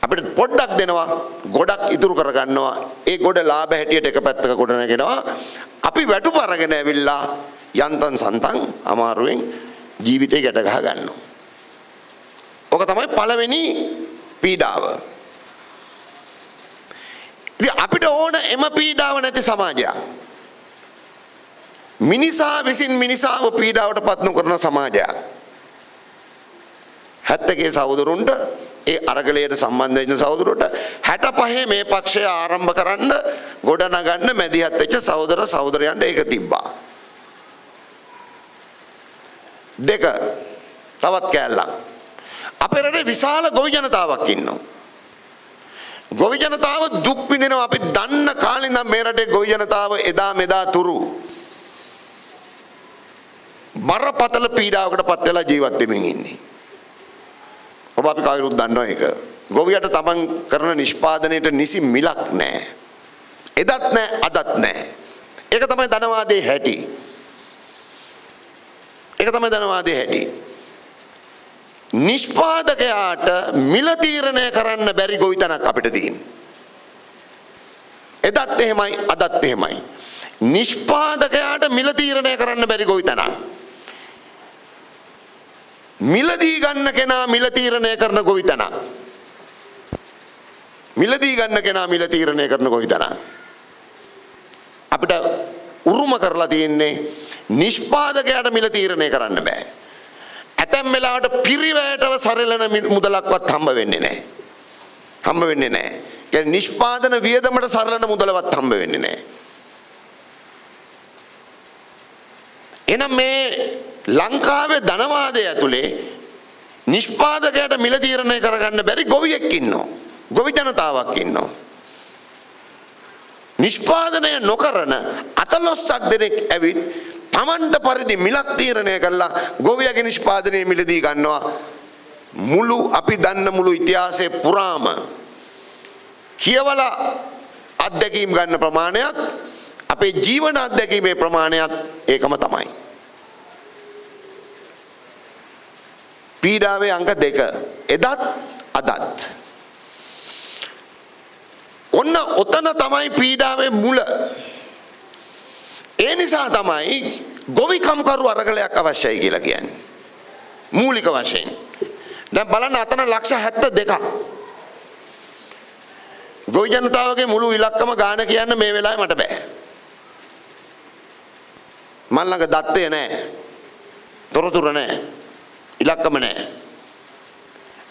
Speaker 1: අපිට පොඩ්ඩක් දෙනවා ගොඩක් ඉතුරු කරගන්නවා ඒ ගොඩ ලාභ හැටියට එක පැත්තක ගොඩ නැගෙනවා අපි වැටුප අරගෙන ඇවිල්ලා යන්තම් සන්තම් අමාරුවෙන් ජීවිතේ ගැට ගහ ගන්නවා. ඕක තමයි පළවෙනි පීඩාව. ඉතින් අපිට ඕන එම පීඩාව නැති සමාජයක්. මිනිසා විසින් මිනිසාව පීඩාවට පත් නොකරන සමාජයක්. 70 සහෝදරුන්ට ඒ අරගලයට සම්බන්ධ වෙන සහෝදරට 65 මේ පක්ෂය ආරම්භ කරන්න ගොඩනගන්න මැදිහත් වෙච්ච සහෝදර සහෝදරයන්ට ඒක තිබ්බා. දෙක තවත් කෑල්ලක්. අපේ රටේ විශාල ගොවි ජනතාවක් ඉන්නවා. ගොවි ජනතාව දුක් විඳිනවා අපි දන්න කාලේ ඉඳන් මේ රටේ ගොවි ජනතාව එදා මෙදා තුරු බරපතල පීඩාවකට පත් වෙලා ජීවත් වෙමින් ඉන්නේ. ඔබ අපි කවුරුත් දන්නවා ඒක. ගොවියට තමන් කරන නිෂ්පාදනයේට නිසි මිලක් නැහැ. එදත් නැහැ අදත් නැහැ. ඒක තමයි ධනවාදයේ හැටි. ඒක තමයි ධනවාදයේ හැටි. නිෂ්පාදකයාට මිල තීරණය කරන්න බැරි ගොවිතැනක් අපිට තියෙනවා. එදත් එහෙමයි අදත් එහෙමයි. නිෂ්පාදකයාට මිල තීරණය කරන්න බැරි ගොවිතැනක්. මිලදී ගන්න කෙනා මිල තීරණය කරන ගොවිතැනක්. මිලදී ගන්න කෙනා මිල තීරණය කරන ගොවිතැනක්. අපිට උරුම කරලා තියෙන්නේ නිෂ්පාදකයාට මිල තීරණය කරන්න බෑ. ඇතැම් වෙලාවට පිරිවැයටව සරලන මුදලක්වත් හම්බ වෙන්නේ නැහැ. හම්බ වෙන්නේ නැහැ. කියන්නේ නිෂ්පාදන වියදමට සරලන මුදලවත් හම්බ වෙන්නේ නැහැ. එහෙනම් මේ ලංකාවේ ධනවාදය ඇතුලේ නිෂ්පාදකයට මිල තීරණය කරගන්න බැරි ගොවියෙක් ඉන්නවා. ගොවි ජනතාවක් ඉන්නවා. නිෂ්පාදනය නොකරන අතලොස්සක් දෙනෙක් ඇවිත් තමන්ට පරිදි මිලක් තීරණය කරලා ගොවියගේ නිෂ්පාදනය මිලදී ගන්නවා මුළු අපි දන්න මුළු ඉතිහාසයේ පුරාම කියවලා අත්දැකීම් ගන්න ප්‍රමාණයක් අපේ ජීවන අත්දැකීමේ ප්‍රමාණයක් ඒකම තමයි. පීඩාවේ අංක දෙක එදත් අදත්. ඔන්න ඔතන තමයි පීඩාවේ මුල. ඒ නිසා තමයි ගොවිකම්කරු අරගලයක් අවශ්‍යයි කියලා කියන්නේ. මූලික වශයෙන්. දැන් බලන්න අතන ලක්ෂ 72ක්. ගොවි ජනතාවගේ මුළු ඉලක්කම ගාන කියන්න මේ වෙලාවේ මට බෑ. මන් ළඟ දත්තය නැහැ. තොරතුරු නැහැ. ඉලක්කම නැහැ.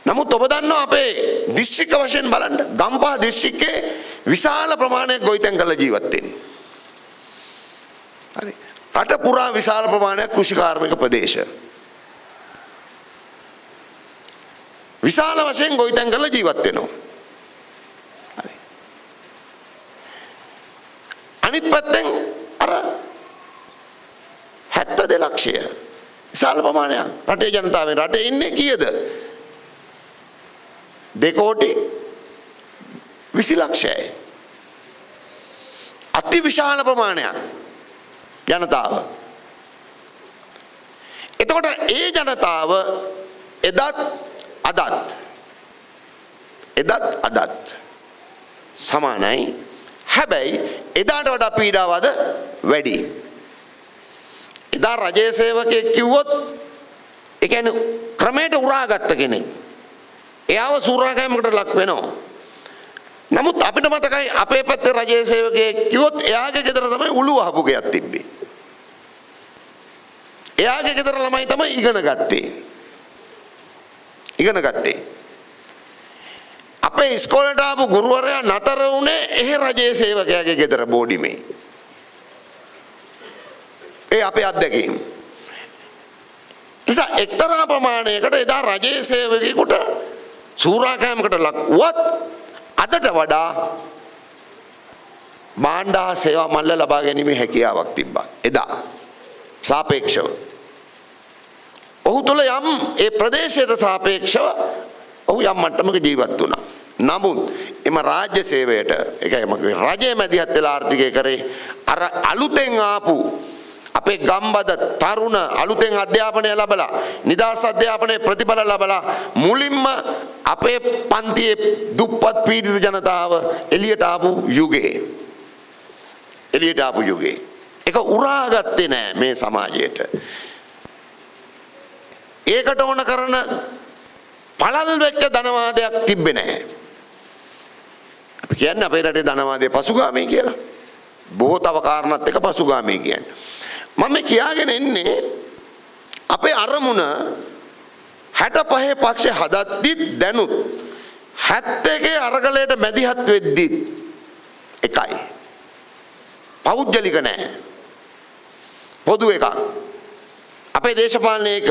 Speaker 1: නමුත් ඔබ දන්නවා අපේ දිස්ත්‍රික්ක වශයෙන් බලන්න ගම්පහ දිස්ත්‍රික්කේ විශාල ප්‍රමාණයක් ගොවිතැන් කරලා ජීවත් වෙන්නේ. හරි. රට පුරා විශාල ප්‍රමාණයක් කෘෂිකාර්මික ප්‍රදේශ. විශාල වශයෙන් ගොවිතැන් කරලා ජීවත් වෙනවා. හරි. අනිත් පැත්තෙන් අර 72 ලක්ෂය විශාල ප්‍රමාණයක් රටේ ජනතාවෙන් රටේ ඉන්නේ කීයද? 2 කෝටි 20 ලක්ෂයයි. අති විශාල ප්‍රමාණයක් ජනතාව. එතකොට ඒ ජනතාව එදත් අදත් එදත් අදත් සමානයි හැබැයි එදාට වඩා පීඩාවද වැඩි. එදා රජයේ සේවකයෙක් කිව්වොත් ඒ කියන්නේ ක්‍රමයට උරාගත්ත කෙනෙක්. එයාව සූරාකෑමකට ලක් වෙනවා. නමුත් අපිට මතකයි අපේ පැත්තේ රජයේ සේවකයෙක් කිව්වොත් එයාගේ ගෙදර තමයි උළු වහපු ගෙයක් තිබ්බේ. එයාගේ ගෙදර ළමයි තමයි ඉගෙන ගත්තේ. ඉගෙන ගත්තේ. අපේ ඉස්කෝලේට ආපු ගුරුවරයා නතර වුණේ එහෙ රජයේ සේවකයාගේ ගෙදර බෝඩිමේ. ඒ අපේ අත්දැකීම්. නිසා එක්තරා ප්‍රමාණයකට එදා රජයේ සේවකයෙකුට සූරාකෑමකට ලක් වුවත් අදට වඩා මාණ්ඩා සේවා මල්ල ලබා ගැනීමේ හැකියාවක් තිබ්බා එදා සාපේක්ෂව ඔහු තුළ යම් ඒ ප්‍රදේශයට සාපේක්ෂව ඔහු යම් මට්ටමක ජීවත් වුණා. නමුත් එම රාජ්‍ය සේවයට ඒකයි මම රජයේ මැදිහත් වෙලා ආර්ථිකය කරේ අර අලුතෙන් ආපු අපේ ගම්බද තරුණ අලුතෙන් අධ්‍යාපනය ලබලා නිදහස් අධ්‍යාපනයේ ප්‍රතිඵල ලබලා මුලින්ම අපේ පන්තියේ දුප්පත් පීඩිත ජනතාව එළියට ආපු යුගයේ එළියට ආපු යුගයේ ඒක උරාගත්තේ නෑ මේ සමාජයට ඒකට ඕන කරන පළල් වෙච්ච ධනවාදයක් තිබ්බේ නැහැ. අපි කියන්නේ අපේ රටේ ධනවාදයේ පසුගාමී කියලා. බොහෝ තව කාරණාත් එක පසුගාමී කියන්නේ. මම කියාගෙන එන්නේ අපේ අරමුණ 65 පක්ෂේ හදද්දිත් දැනුත් 71 අරගලයට මැදිහත් වෙද්දිත් එකයි. පෞද්ගලික නැහැ. පොදු එකක්. අපේ දේශපාලනය එක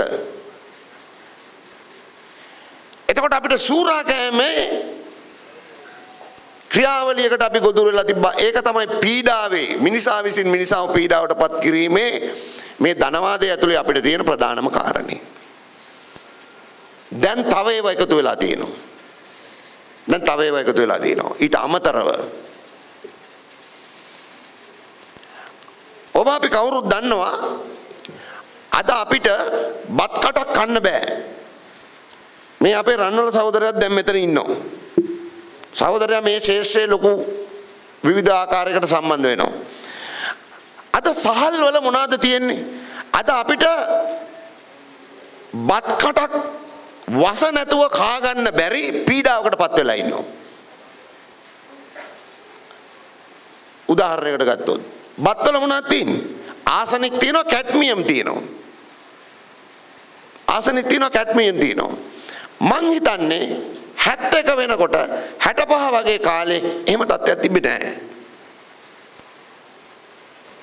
Speaker 1: එතකොට අපිට සූරාකෑමේ ක්‍රියාවලියකට අපි ගොදුරු වෙලා තිබ්බා. ඒක තමයි පීඩාවේ මිනිසා විසින් මිනිසාව පීඩාවට පත් කිරීමේ මේ ධනවාදය ඇතුලේ අපිට තියෙන ප්‍රධානම කාරණේ. දැන් තව ඒවා එකතු වෙලා තියෙනවා. දැන් තව ඒවා එකතු වෙලා තියෙනවා. ඊට අමතරව ඔබ අපි කවුරුත් දන්නවා අද අපිට බත් කටක් කන්න බෑ. මේ අපේ රන්වල සහෝදරයත් දැන් මෙතන ඉන්නවා. සහෝදරයා මේ ශේෂ්ත්‍රයේ ලොකු විවිධ ආකාරයකට සම්බන්ධ වෙනවා. අද සහල් වල මොනවද තියෙන්නේ? අද අපිට බත් කටක් වස නැතුව කා ගන්න බැරි පීඩාවකටපත් වෙලා ඉන්නවා. උදාහරණයකට ගත්තොත් බත්වල මොනවද තියෙන්නේ? ආසනික් තියෙනවා, කැඩ්මියම් තියෙනවා. ආසනික් තියෙනවා, කැඩ්මියම් තියෙනවා. මං හිතන්නේ 71 වෙනකොට 65 වගේ කාලේ එහෙම තත්ත්වයක් තිබෙන්නේ නැහැ.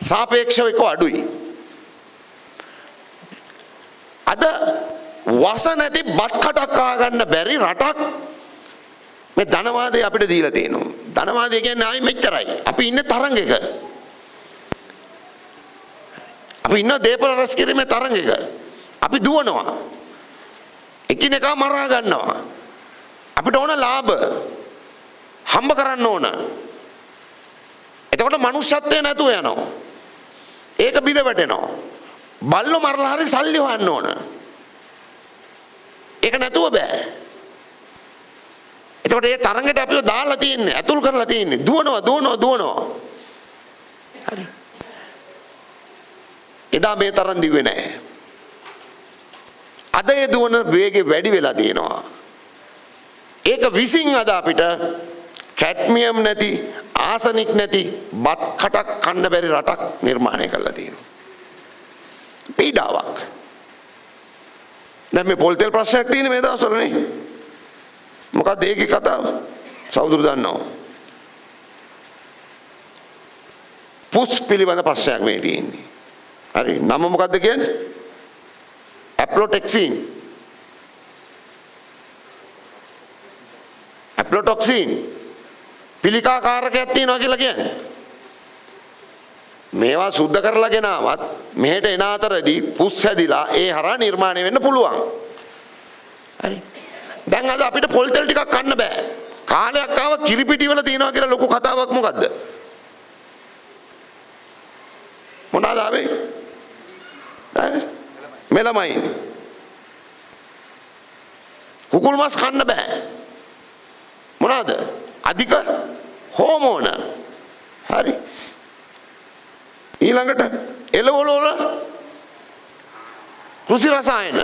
Speaker 1: සාපේක්ෂව එක අඩුයි. අද වස නැති බත් කටක් කා ගන්න බැරි රටක් මේ ධනවාදය අපිට දීලා තියෙනවා. ධනවාදය කියන්නේ ආයි මෙච්චරයි. අපි ඉන්නේ තරංගයක. අපි ඉන්න දේපල රැස් කිරීමේ තරංගයක. අපි දුවනවා. එකිනෙකා මරා ගන්නවා. අපිට ඕන ලාභ හම්බ කරන්න ඕන. එතකොට මනුෂ්‍යත්වය නැතුව යනවා. ඒක බිඳ වැටෙනවා. බල්ලෝ මරලා හරි සල්ලි හොයන්න ඕන. ඒක නැතුව බෑ. එතකොට ඒ තරඟට අපිව දාලා තියෙන්නේ, ඇතුල් කරලා තියෙන්නේ. දුවනවා, දුවනවා, දුවනවා. හරි. එදා මේ තරම් දිව්වේ නැහැ. අද ඒ දුවන වේගය වැඩි වෙලා තියෙනවා. ඒක විසින් අද අපිට කැඩ්මියම් නැති ආසනික් නැති බත් කටක් කන්න බැරි රටක් නිර්මාණය කරලා තියෙනවා. පීඩාවක්. දැන් මේ පොල් තෙල් ප්‍රශ්නයක් තියෙන මේ දවස්වලනේ. මොකක්ද ඒකේ කතාව? සෞදුරු දන්නවා. පුස් පිළිබඳ ප්‍රශ්නයක් මේ තියෙන්නේ. හරි නම මොකක්ද කියන්නේ? ඇප්ලොටෙක්සින් ඇප්ලොටොක්සින් පිළිකාකාරකයක් තියෙනවා කියලා කියන්නේ. මේවා සුද්ධ කරලා ගෙනාවත් මෙහෙට එන අතරදී පුස් හැදිලා ඒ හරහා නිර්මාණය වෙන්න පුළුවන්. හරි. දැන් අද අපිට පොල් තෙල් ටිකක් කන්න බෑ. කාලයක් ආව කිරිපිටි වල තියනවා කියලා ලොකු කතාවක් මොකද්ද? මොනවාද ආවේ? ඈ මෙලමයි. කුකුල් මස් කන්න බෑ. මොනවාද? අධික හෝමෝන. හරි. ඊළඟට එළවලු වල කෘෂි රසායන.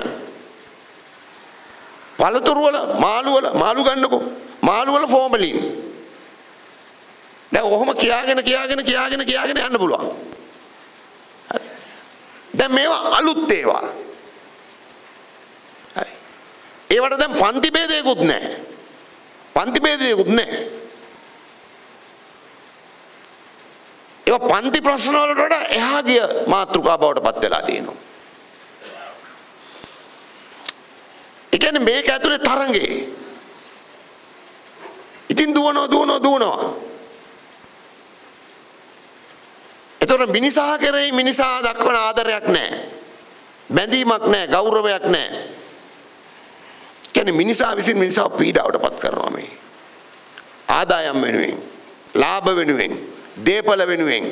Speaker 1: පළතුරු වල මාළු වල මාළු ගන්නකෝ. මාළු වල ෆෝමලින්. දැන් ඔහොම කියාගෙන කියාගෙන කියාගෙන කියාගෙන යන්න පුළුවන්. දැන් මේවා අලුත් ඒවා. හරි. ඒවට දැන් පන්ති ભેදයකුත් නැහැ. පන්ති ભેදයකුත් නැහැ. ඒවා පන්ති ප්‍රශ්න වලට වඩා එහා ගිය මාතෘකා බවට පත් වෙලා තියෙනවා. ඒ කියන්නේ මේක ඇතුලේ තරංගේ. ඉතින් දුවනවා දුවනවා දුවනවා. එතකොට මිනිසා කෙරෙහි මිනිසා දක්වන ආදරයක් නැහැ. බැඳීමක් නැහැ, ගෞරවයක් නැහැ. කියන්නේ මිනිසා විසින් මිනිසාව පීඩාවට පත් කරනවා මේ. ආදායම් වෙනුවෙන්, ලාභ වෙනුවෙන්, දේපල වෙනුවෙන්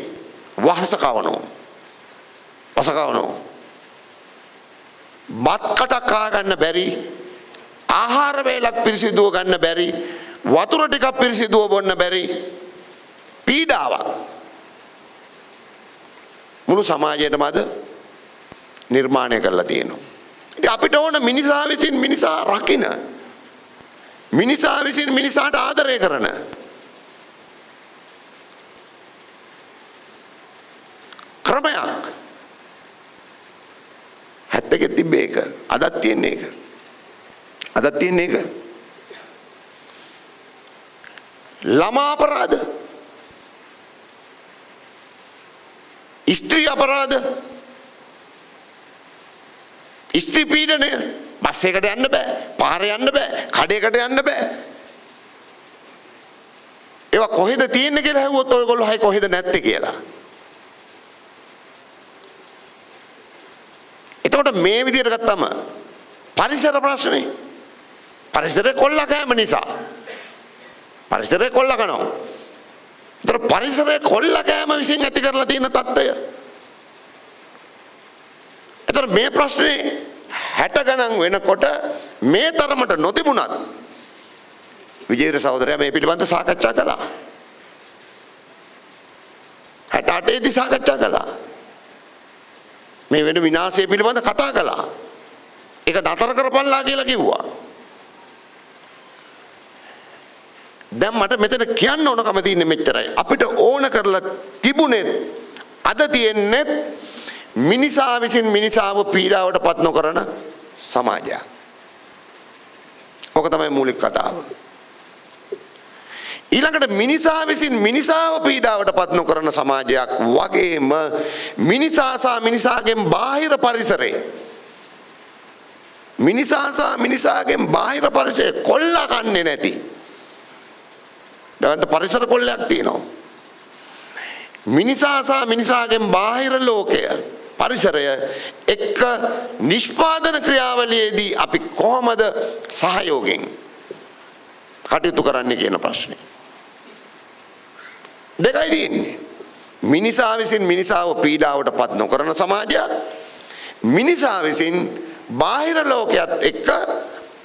Speaker 1: වහස කවනවා. වස කවනවා. බත් කටක් කා ගන්න බැරි, ආහාර වේලක් පිරිසිදුව ගන්න බැරි, වතුර ටිකක් පිරිසිදුව බොන්න බැරි පීඩාවක්. මුළු සමාජයටම අද නිර්මාණය කරලා තියෙනවා. ඉතින් අපිට ඕන මිනිසා විසින් මිනිසා රකින මිනිසා විසින් මිනිසාට ආදරය කරන. ක්‍රමයක්. හැත්තකෙත් තිබ්බේ ඒක. අදත් තියෙන්නේ ඒක. අදත් තියෙන්නේ ඒක. ළමා අපරාධ. ස්ත්‍රී අපරාධ. ස්ත්‍රී පීඩනය. බස් එකකට යන්න බෑ. පාරේ යන්න බෑ. කඩේකට යන්න බෑ. ඒවා කොහෙද තියෙන්නේ කියලා හැවුවොත් ඔයගොල්ලෝ හයි කොහෙද නැත්තේ කියලා. එතකොට මේ විදිහට ගත්තම පරිසර ප්‍රශ්නේ පරිසරේ කොල්ලා කෑම නිසා පරිසරේ කොල්ලා කනවා. ඒතර පරිසරේ කොල්ලා කෑම විසින් ඇති කරලා තියෙන తত্ত্বය. ඒතර මේ ප්‍රශ්නේ 60 ගණන් වෙනකොට මේ තරමට නොතිබුණත් විජේර සහෝදරයා මේ පිළිබඳ සාකච්ඡා කළා. 68 දී සාකච්ඡා කළා. මේ වෙන විනාශය පිළිබඳ කතා කළා. ඒක නතර කරපල්ලා කියලා කිව්වා. දැන් මට මෙතන කියන්න ඕනකම තියෙන්නේ මෙච්චරයි. අපිට ඕන කරලා තිබුණේ අද තියෙන්නේ මිනිසා විසින් මිනිසාව පීඩාවට පත් නොකරන සමාජයක්. ඕක තමයි මූලික කතාව. ඊළඟට මිනිසා විසින් මිනිසාව පීඩාවට පත් නොකරන සමාජයක් වගේම මිනිසා සහ මිනිසාගෙන් බාහිර පරිසරේ මිනිසා සහ මිනිසාගෙන් බාහිර පරිසරේ කොල්ලා කන්නේ නැති දැවන්ත පරිසර කොල්ලයක් තියෙනවා. මිනිසා සහ මිනිසාගෙන් බාහිර ලෝකය පරිසරය එක්ක නිෂ්පාදන ක්‍රියාවලියේදී අපි කොහොමද සහයෝගෙන් කටයුතු කරන්න කියන ප්‍රශ්නේ. දෙකයි තියෙන්නේ. මිනිසා විසින් මිනිසාව පීඩාවට පත් නොකරන සමාජයක් මිනිසා විසින් බාහිර ලෝකයක් එක්ක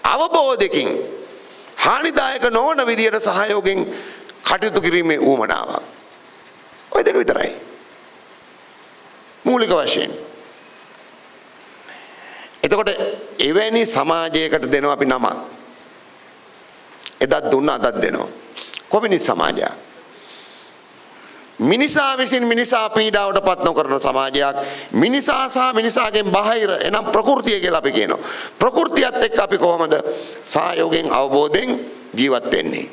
Speaker 1: අවබෝධයකින් හානිදායක නොවන විදියට සහයෝගෙන් කටයුතු කිරීමේ ඌමනාවක්. ඔය දෙක විතරයි. මූලික වශයෙන්. එතකොට එවැනි සමාජයකට දෙනවා අපි නමක්. එදත් දුන්න අදත් දෙනවා. කොමිනිස් සමාජයක්. මිනිසා විසින් මිනිසා පීඩාවට පත් නොකරන සමාජයක් මිනිසා සහ මිනිසාගෙන් බාහිර එනම් ප්‍රകൃතිය කියලා අපි කියනවා. ප්‍රകൃතියත් එක්ක අපි කොහොමද සහයෝගයෙන් අවබෝධයෙන් ජීවත් වෙන්නේ?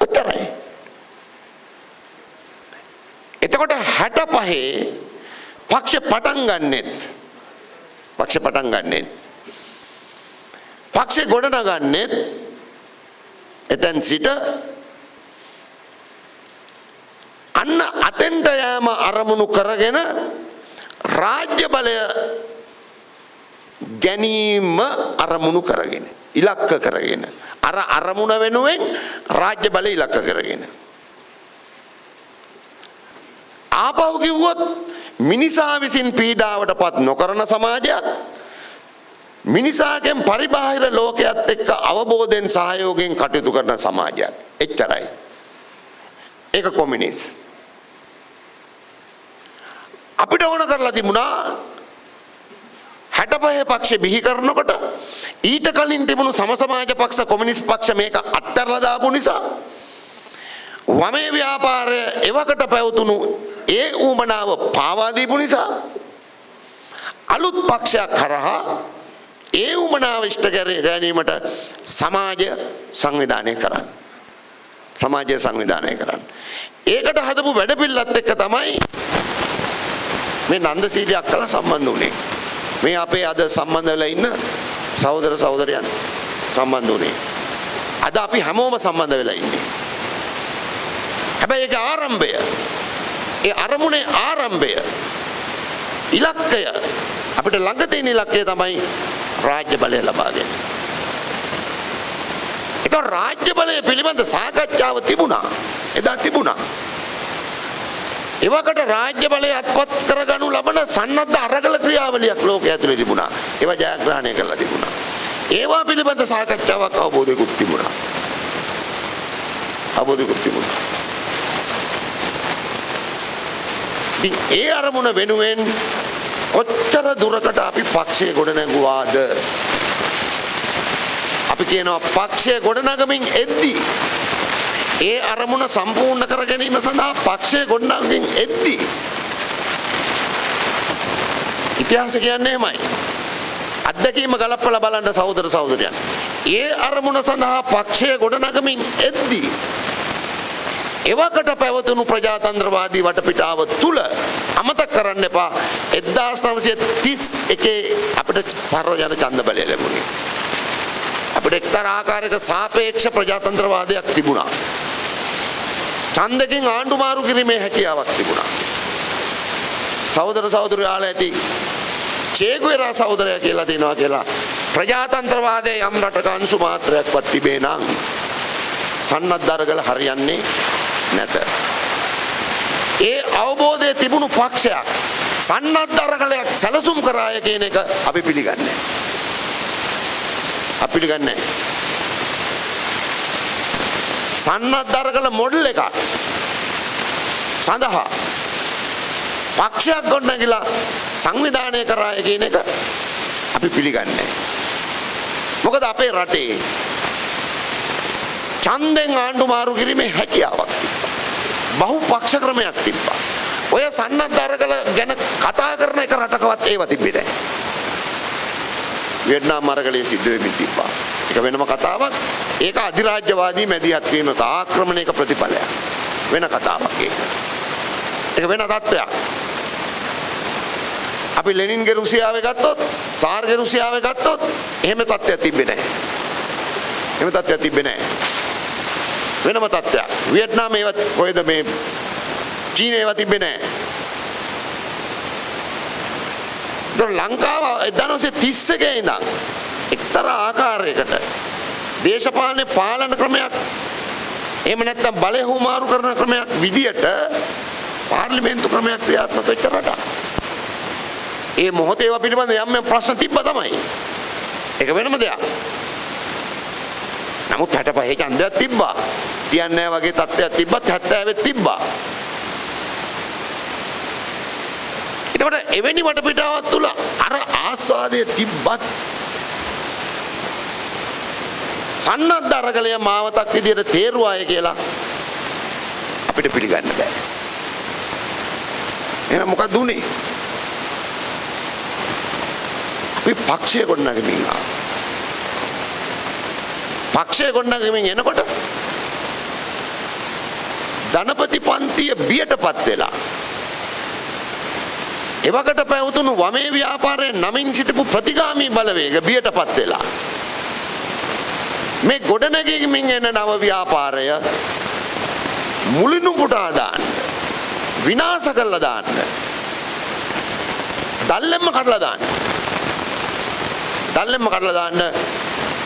Speaker 1: ඔච්චරයි. එතකොට 65 පක්ෂ පටන් ගන්නෙත්. පක්ෂ පටන් ගන්නෙත්. පක්ෂ ගොඩනගන්නෙත් එතැන් සිට අන්න අතෙන්ට යෑම අරමුණු කරගෙන රාජ්‍ය බලය ගැනීම අරමුණු කරගෙන ඉලක්ක කරගෙන අර අරමුණ වෙනුවෙන් රාජ්‍ය බලය ඉලක්ක කරගෙන. ආපහු කිව්වොත් මිනිසා විසින් පීඩාවට පත් නොකරන සමාජයක්. මිනිසාගෙන් පරිබාහිර ලෝකයක් එක්ක අවබෝධයෙන් සහයෝගයෙන් කටයුතු කරන සමාජයක්. එච්චරයි. ඒක කොමිනිස් අපිට ඕන කරලා තිබුණා හැටපහේ පක්ෂ බිහි කරනකොට ඊට කලින් තිබුණු සමසමාජ පක්ෂ කොමිනිස් පක්ෂ මේක අත්තරලා දාපු නිසා වමේ ව්‍යාපාරය එවකට පැවතුණු ඒ ඌමනාව පාවා දීපු නිසා අලුත් පක්ෂයක් කරහා ඒ ඌමනාව ඉෂ්ට කර ගැනීමට සමාජ සංවිධානය කරන්න. සමාජය සංවිධානය කරන්න. ඒකට හදපු වැඩපිල්ලත් එක්ක තමයි මේ නන්දසීලියක් කළ සම්බන්ධ වුණේ. මේ අපේ අද සම්බන්ධ වෙලා ඉන්න සහෝදර සහෝදරයන් සම්බන්ධ වුණේ. අද අපි හැමෝම සම්බන්ධ වෙලා ඉන්නේ. හැබැයි ඒක ආරම්භය. ඒ අරමුණේ ආරම්භය ඉලක්කය අපිට ළඟ තියෙන ඉලක්කය තමයි රාජ්‍ය බලය ලබා ගැනීම. ඒක රාජ්‍ය බලය පිළිබඳ සාකච්ඡාව තිබුණා. එදා තිබුණා. එවකට රාජ්‍ය බලය අත්පත් කරගනු ලබන සන්නද්ධ අරගල ක්‍රියාවලියක් ලෝකයේ ඇතුලේ තිබුණා. ඒවා ජයග්‍රහණය කරලා තිබුණා. ඒවා පිළිබඳ සාකච්ඡාවක් අවබෝධයකුත් තිබුණා. අවබෝධයකුත් තිබුණා. ඉතින් ඒ අරමුණ වෙනුවෙන් කොච්චර දුරකට අපි පක්ෂය ගොඩනැගුවාද? අපි කියනවා පක්ෂය ගොඩනගමින් එද්දී ඒ අරමුණ සම්පූර්ණ කර ගැනීම සඳහා පක්ෂය ගොඩනගමින් එද්දී. ඉතිහාස කියන්නේ එහෙමයි. අත්දැකීම ගලපලා බලන්න සහෝදර සහෝදරයන්. ඒ අරමුණ සඳහා පක්ෂය ගොඩනගමින් එද්දී එවකට පැවතුණු ප්‍රජාතන්ත්‍රවාදී වටපිටාව තුල අමතක කරන්න එපා 1931 අපිට සර්ව ජන ඡන්ද බලය ලැබුණේ. අපිට එක්තරා ආකාරයක සාපේක්ෂ ප්‍රජාතන්ත්‍රවාදයක් තිබුණා. ඡන්දකින් ආණ්ඩු මාරු කිරීමේ හැකියාවක් තිබුණා. සහෝදර සහෝදරයාලා ඇති චේගුවෙරා සහෝදරයා කියලා දෙනවා කියලා ප්‍රජාතන්ත්‍රවාදයේ යම් රටක අංශු මාත්‍රයක්වත් තිබේ නම් සන්නද්ධරගල හරියන්නේ නැත. ඒ අවබෝධය තිබුණු පක්ෂයක් සන්නද්ධරගලයක් සැලසුම් කරාය කියන එක අපි පිළිගන්නේ. අපි පිළිගන්නේ. සන්නද්ධරගල මොඩල් එකක් සඳහා පක්ෂයක් ගොඩනැගිලා සංවිධානය කරාය කියන එක අපි පිළිගන්නේ. මොකද අපේ රටේ ඡන්දෙන් ආණ්ඩු මාරු කිරීමේ හැකියාවක් තිබ්බා. බහු පක්ෂ ක්‍රමයක් තිබ්බා. ඔය සන්නද්ධාරකල ගැන කතා කරන එක රටකවත් ඒව තිබ්බේ නැහැ. වියට්නාම් අරගලයේ සිද්ධ වෙමින් තිබ්බා. ඒක වෙනම කතාවක්. ඒක අධිරාජ්‍යවාදී මැදිහත් වීමක ආක්‍රමණයක ප්‍රතිඵලයක්. වෙන කතාවක් ඒක. ඒක වෙන තත්ත්වයක්. අපි ලෙනින්ගේ රුසියාවේ ගත්තොත්, සාර්ගේ රුසියාවේ ගත්තොත් එහෙම තත්ත්වයක් තිබ්බේ නැහැ. එහෙම තත්ත්වයක් තිබ්බේ නැහැ. වෙනම තත්ත්වයක්. වියට්නාමේ ඒවත් කොහෙද මේ චීනේ ඒවා තිබ්බේ නැහැ. ඒතර ලංකාව 1931 ඉඳන් එක්තරා ආකාරයකට දේශපාලන පාලන ක්‍රමයක් එහෙම නැත්නම් බලය හුමාරු කරන ක්‍රමයක් විදියට පාර්ලිමේන්තු ක්‍රමයක් ක්‍රියාත්මක වෙච්ච රටක්. ඒ මොහොතේ ඒවා පිළිබඳ යම් යම් ප්‍රශ්න තිබ්බා තමයි. ඒක වෙනම දෙයක්. නමුත් 65 ඡන්දයක් තිබ්බා. තියන්නේ වගේ තත්ත්වයක් තිබ්බත් 70 තිබ්බා. එතකොට එවැනි වටපිටාවක් තුල අර ආස්වාදය තිබ්බත් සන්නද්ධ අරගලය මාවතක් විදියට තේරුවාය කියලා අපිට පිළිගන්න බෑ. එහෙනම් මොකක්ද උනේ? අපි පක්ෂය ගොඩනගමින් ආවා. පක්ෂය ගොඩනගමින් එනකොට ධනපති පන්තිය බියටපත් වෙලා එවකට පැවතුණු වමේ ව්‍යාපාරයේ නමින් සිටපු ප්‍රතිගාමී බලවේග බියටපත් වෙලා. මේ ගොඩනැගීමෙන් එන නව ව්‍යාපාරය මුලිනු පුටා දාන්න විනාශ කරලා දාන්න දල්ලෙම්ම කඩලා දාන්න. දල්ලෙම්ම කඩලා දාන්න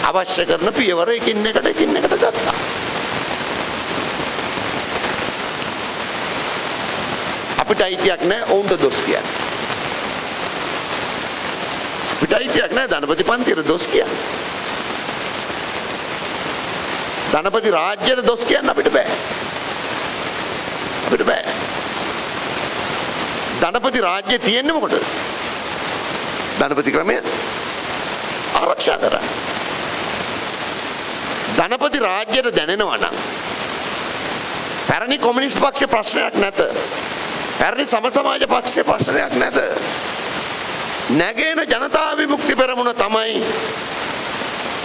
Speaker 1: අවශ්‍ය කරන පියවර එකින් එකට එකින් එකට ගත්තා. අපිට අයිතියක් නැහැ ඔවුන්ට දොස් කියන්න. අපිට අයිතියක් නැහැ ධනපති පන්තියට දොස් කියන්න. ධනපති රාජ්‍යයට දොස් කියන්න අපිට බෑ. අපිට බෑ. ධනපති රාජ්‍ය තියෙන්නේ මොකටද? ධනපති ක්‍රමය ආරක්ෂා කරන්න. ධනපති රාජ්‍යයට දැනෙනවා නම් පැරණි කොමියුනිස්ට් පක්ෂ ප්‍රශ්නයක් නැත පැරණි සම සමාජ පක්ෂේ ප්‍රශ්නයක් නැත නැගෙන ජනතා විමුක්ති පෙරමුණ තමයි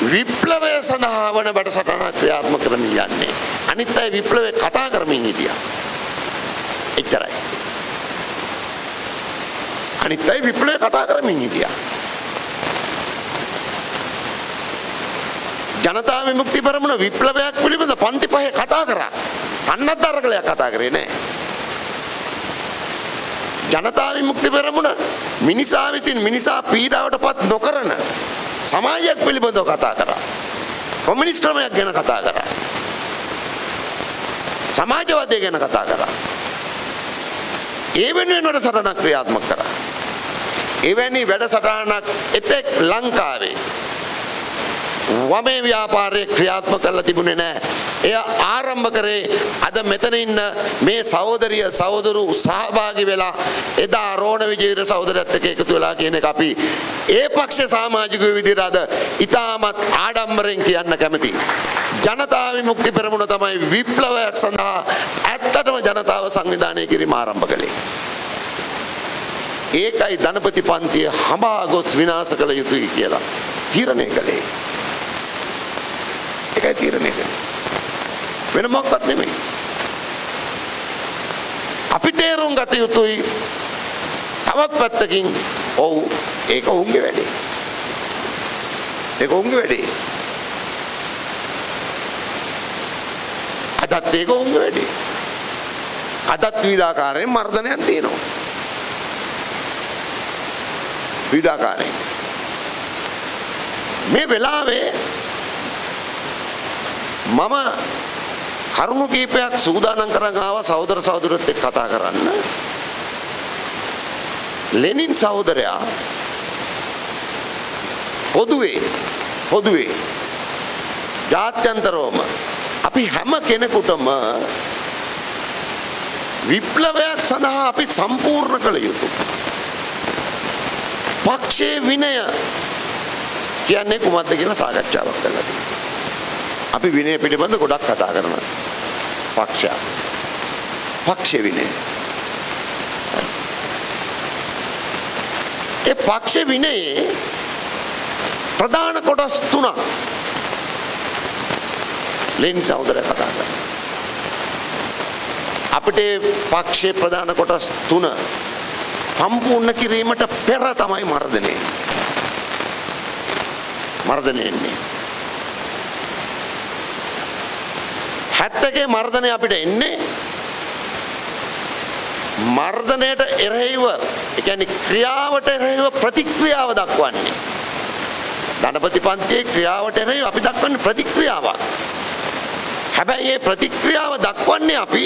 Speaker 1: විප්ලවය සඳහා වන වැඩසටහන ක්‍රියාත්මක කරමින් යන්නේ. අනිත් අය විප්ලවය කතා කරමින් හිටියා. එච්චරයි. අනිත් අය විප්ලවය කතා කරමින් හිටියා. ජනතා විමුක්ති පෙරමුණ විප්ලවයක් පිළිබඳ පන්ති පහේ කතා කරා. සන්නද්ධ අරගලයක් කතා කරේ නෑ. ජනතා විමුක්ති පෙරමුණ මිනිසා විසින් මිනිසා පීඩාවට පත් නොකරන සමාජයක් පිළිබඳව කතා කරා. කොමියුනිස්ට් ක්‍රමයක් ගැන කතා කරා. සමාජවාදය ගැන කතා කරා. ඒ වෙනුවෙන් වැඩසටහනක් ක්‍රියාත්මක කරා. එවැනි වැඩසටහනක් එතෙක් ලංකාවේ වමේ ව්‍යාපාරය ක්‍රියාත්මක කරලා තිබුණේ නැහැ. එය ආරම්භ කරේ අද මෙතන ඉන්න මේ සහෝදරිය සහෝදරු සහභාගී වෙලා එදා රෝණ විජේර සහෝදරයත් එක්ක එකතු වෙලා කියන එක අපි ඒ පක්ෂ සමාජිකයෝ විදිහට අද ඊටමත් ආඩම්බරෙන් කියන්න කැමතියි. ජනතා විමුක්ති පෙරමුණ තමයි විප්ලවයක් සඳහා ඇත්තටම ජනතාව සංවිධානය කිරීම ආරම්භ කළේ. ඒකයි ධනපති පන්තිය හඹා ගොස් විනාශ කළ යුතුයි කියලා තීරණය කළේ. ඒකයි තීරණය කළේ. වෙන මොකක්වත් නෙමෙයි. අපි තේරුම් ගත යුතුයි තවත් පැත්තකින් ඔව් ඒක ඔවුන්ගේ වැඩේ. ඒක ඔවුන්ගේ වැඩේ. අදත් ඒක ඔවුන්ගේ වැඩේ. අදත් විවිධාකාරයෙන් මර්ධනයක් තියෙනවා. විවිධාකාරයෙන්. මේ වෙලාවේ මම කරුණු කීපයක් සූදානම් කරන් ආවා සහෝදර සහෝදරත් එක්ක කතා කරන්න. ලෙනින් සහෝදරයා පොදුවේ පොදුවේ ජාත්‍යන්තරවම අපි හැම කෙනෙකුටම විප්ලවයක් සඳහා අපි සම්පූර්ණ කළ යුතු. පක්ෂයේ විනය කියන්නේ කුමක්ද කියලා සාකච්ඡාවක් කරලා තියෙනවා. අපි විනය පිළිබඳ ගොඩක් කතා කරනවා. පක්ෂය. පක්ෂ විනය. ඒ පක්ෂ විනයේ ප්‍රධාන කොටස් තුනක් ලෙන් සහෝදරය කතා කරනවා. අපිට පක්ෂයේ ප්‍රධාන කොටස් තුන සම්පූර්ණ කිරීමට පෙර තමයි මර්ධනය. මර්ධනය එන්නේ. හැත්තකේ මර්ධනය අපිට එන්නේ මර්ධනයට එරෙහිව එකැනි ක්‍රියාවට එරෙහිව ප්‍රතික්‍රියාව දක්වන්නේ. ධනපති පන්තියේ ක්‍රියාවට එරෙහිව අපි දක්වන්නේ ප්‍රතික්‍රියාවක්. හැබැයි ඒ ප්‍රතික්‍රියාව දක්වන්නේ අපි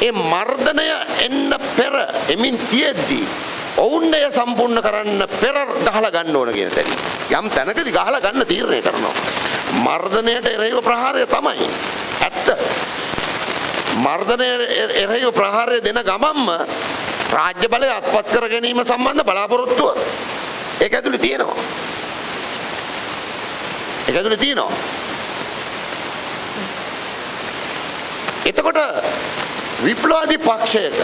Speaker 1: ඒ මර්ධනය එන්න පෙර එමින් තියෙද්දී ඔවුන් එය සම්පූර්ණ කරන්න පෙර ගහලා ගන්න ඕන කියන තැන. යම් තැනකදී ගහලා ගන්න තීරණය කරනවා. මර්ධනයට එරෙහිව ප්‍රහාරය තමයි. ඇත්ත. මර්ධනය එරෙහිව ප්‍රහාරය දෙන ගමන්ම රාජ්‍ය බලය අත්පත් කර ගැනීම සම්බන්ධ බලාපොරොත්තුව ඒක ඇතුලේ තියෙනවා. ඒක ඇතුලේ තියෙනවා. එතකොට විප්ලවාදී පක්ෂයක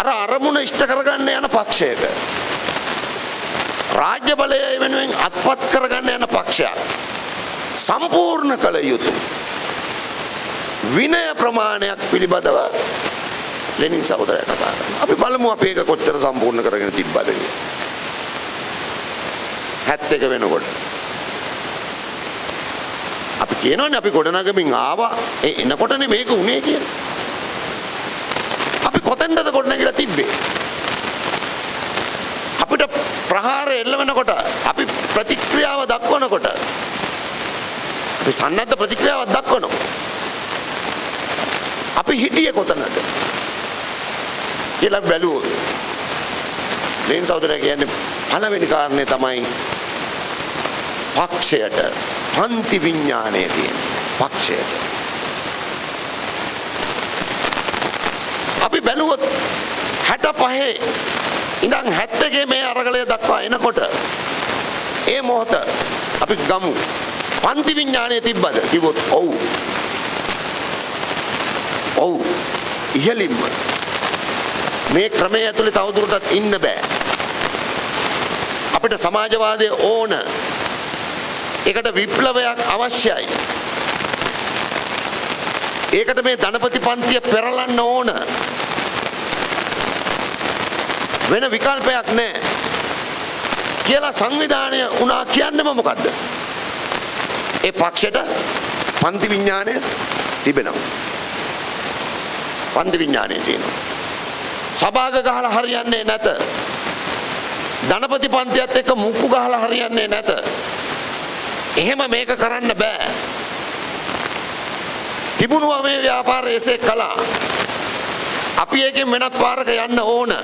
Speaker 1: අර අරමුණ ඉෂ්ට කරගන්න යන පක්ෂයක රාජ්‍ය බලය වෙනුවෙන් අත්පත් කරගන්න යන පක්ෂයක් සම්පූර්ණ කළ යුතු විනය ප්‍රමාණයක් පිළිබඳව ලෙනින් සහෝදරය කතා කරනවා. අපි බලමු අපි ඒක කොච්චර සම්පූර්ණ කරගෙන තිබ්බද කියලා. 71 වෙනකොට. අපි කියනවනේ අපි ගොඩනගමින් ආවා ඒ එනකොටනේ මේක උනේ කියලා. අපි කොතෙන්ද ගොඩනගලා තිබ්බේ? අපිට ප්‍රහාර එල්ල වෙනකොට අපි ප්‍රතික්‍රියාව දක්වනකොට අපි සන්නද්ධ ප්‍රතික්‍රියාවක් දක්වනවා. අපි හිටියේ කොතනද? කියලා බැලුවොත් ලේන් සහෝදරයා කියන්නේ පළවෙනි කාරණේ තමයි පක්ෂයට පන්ති විඥානය තියෙන පක්ෂයට අපි බැලුවොත් 65 ඉඳන් 70 මේ අරගලය දක්වා එනකොට ඒ මොහොත අපි ගමු. පන්ති විඥානය තිබ්බද? කිව්වොත් ඔව්. ඔව්. ඉහලින්ම මේ ක්‍රමය ඇතුලේ තවදුරටත් ඉන්න බෑ. අපිට සමාජවාදය ඕන. ඒකට විප්ලවයක් අවශ්‍යයි. ඒකට මේ ධනපති පන්තිය පෙරලන්න ඕන. වෙන විකල්පයක් නැහැ කියලා සංවිධානය වුණා කියන්නේම මොකද්ද ඒ පක්ෂයට පන්ති විඥානය තිබෙනවා පන්ති විඥානය තියෙනවා සභාග ගහලා හරියන්නේ නැත. ධනපති පන්තියත් එක්ක මුක්කු ගහලා හරියන්නේ නැත. එහෙම මේක කරන්න බෑ. තිබුණුවා මේ ව්‍යාපාරය එසේ කළා. අපි ඒකෙන් වෙනත් පාරක යන්න ඕන.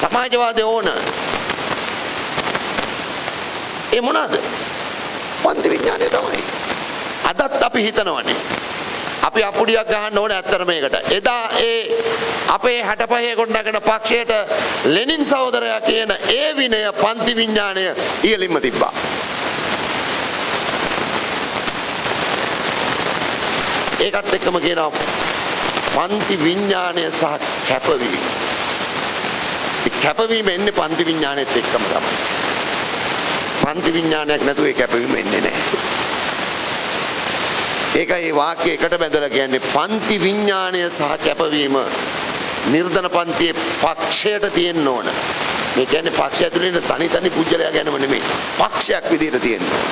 Speaker 1: සමාජවාදය ඕන. ඒ මොනවාද? පන්ති විඥානය තමයි. අදත් අපි හිතනවනේ අපි අපුඩියක් ගහන්න ඕනේ ඇත්තට මේකට. එදා ඒ අපේ 65 ගොඩනගෙන පක්ෂයට ලෙනින් සහෝදරයා කියන ඒ විනය පන්ති විඥාණය ඉහළින්ම තිබ්බා. ඒකත් එක්කම කියනවා පන්ති විඥාණය සහ කැපවීම. කැපවීම එන්නේ පන්ති විඥාණයත් එක්කම තමයි. පන්ති විඥානයක් නැතුව ඒ කැපවීම එන්නේ නැහැ. ඒකයි මේ වාක්‍ය එකට බැඳලා කියන්නේ පන්ති විඥාණය සහ කැපවීම නිර්ධන පන්තියේ පක්ෂයට තියෙන්න ඕන. මේ කියන්නේ පක්ෂය ඇතුළේ ඉන්න තනි තනි පුජ්‍යලයා ගැනම නෙමෙයි. පක්ෂයක් විදිහට තියෙන්න ඕන.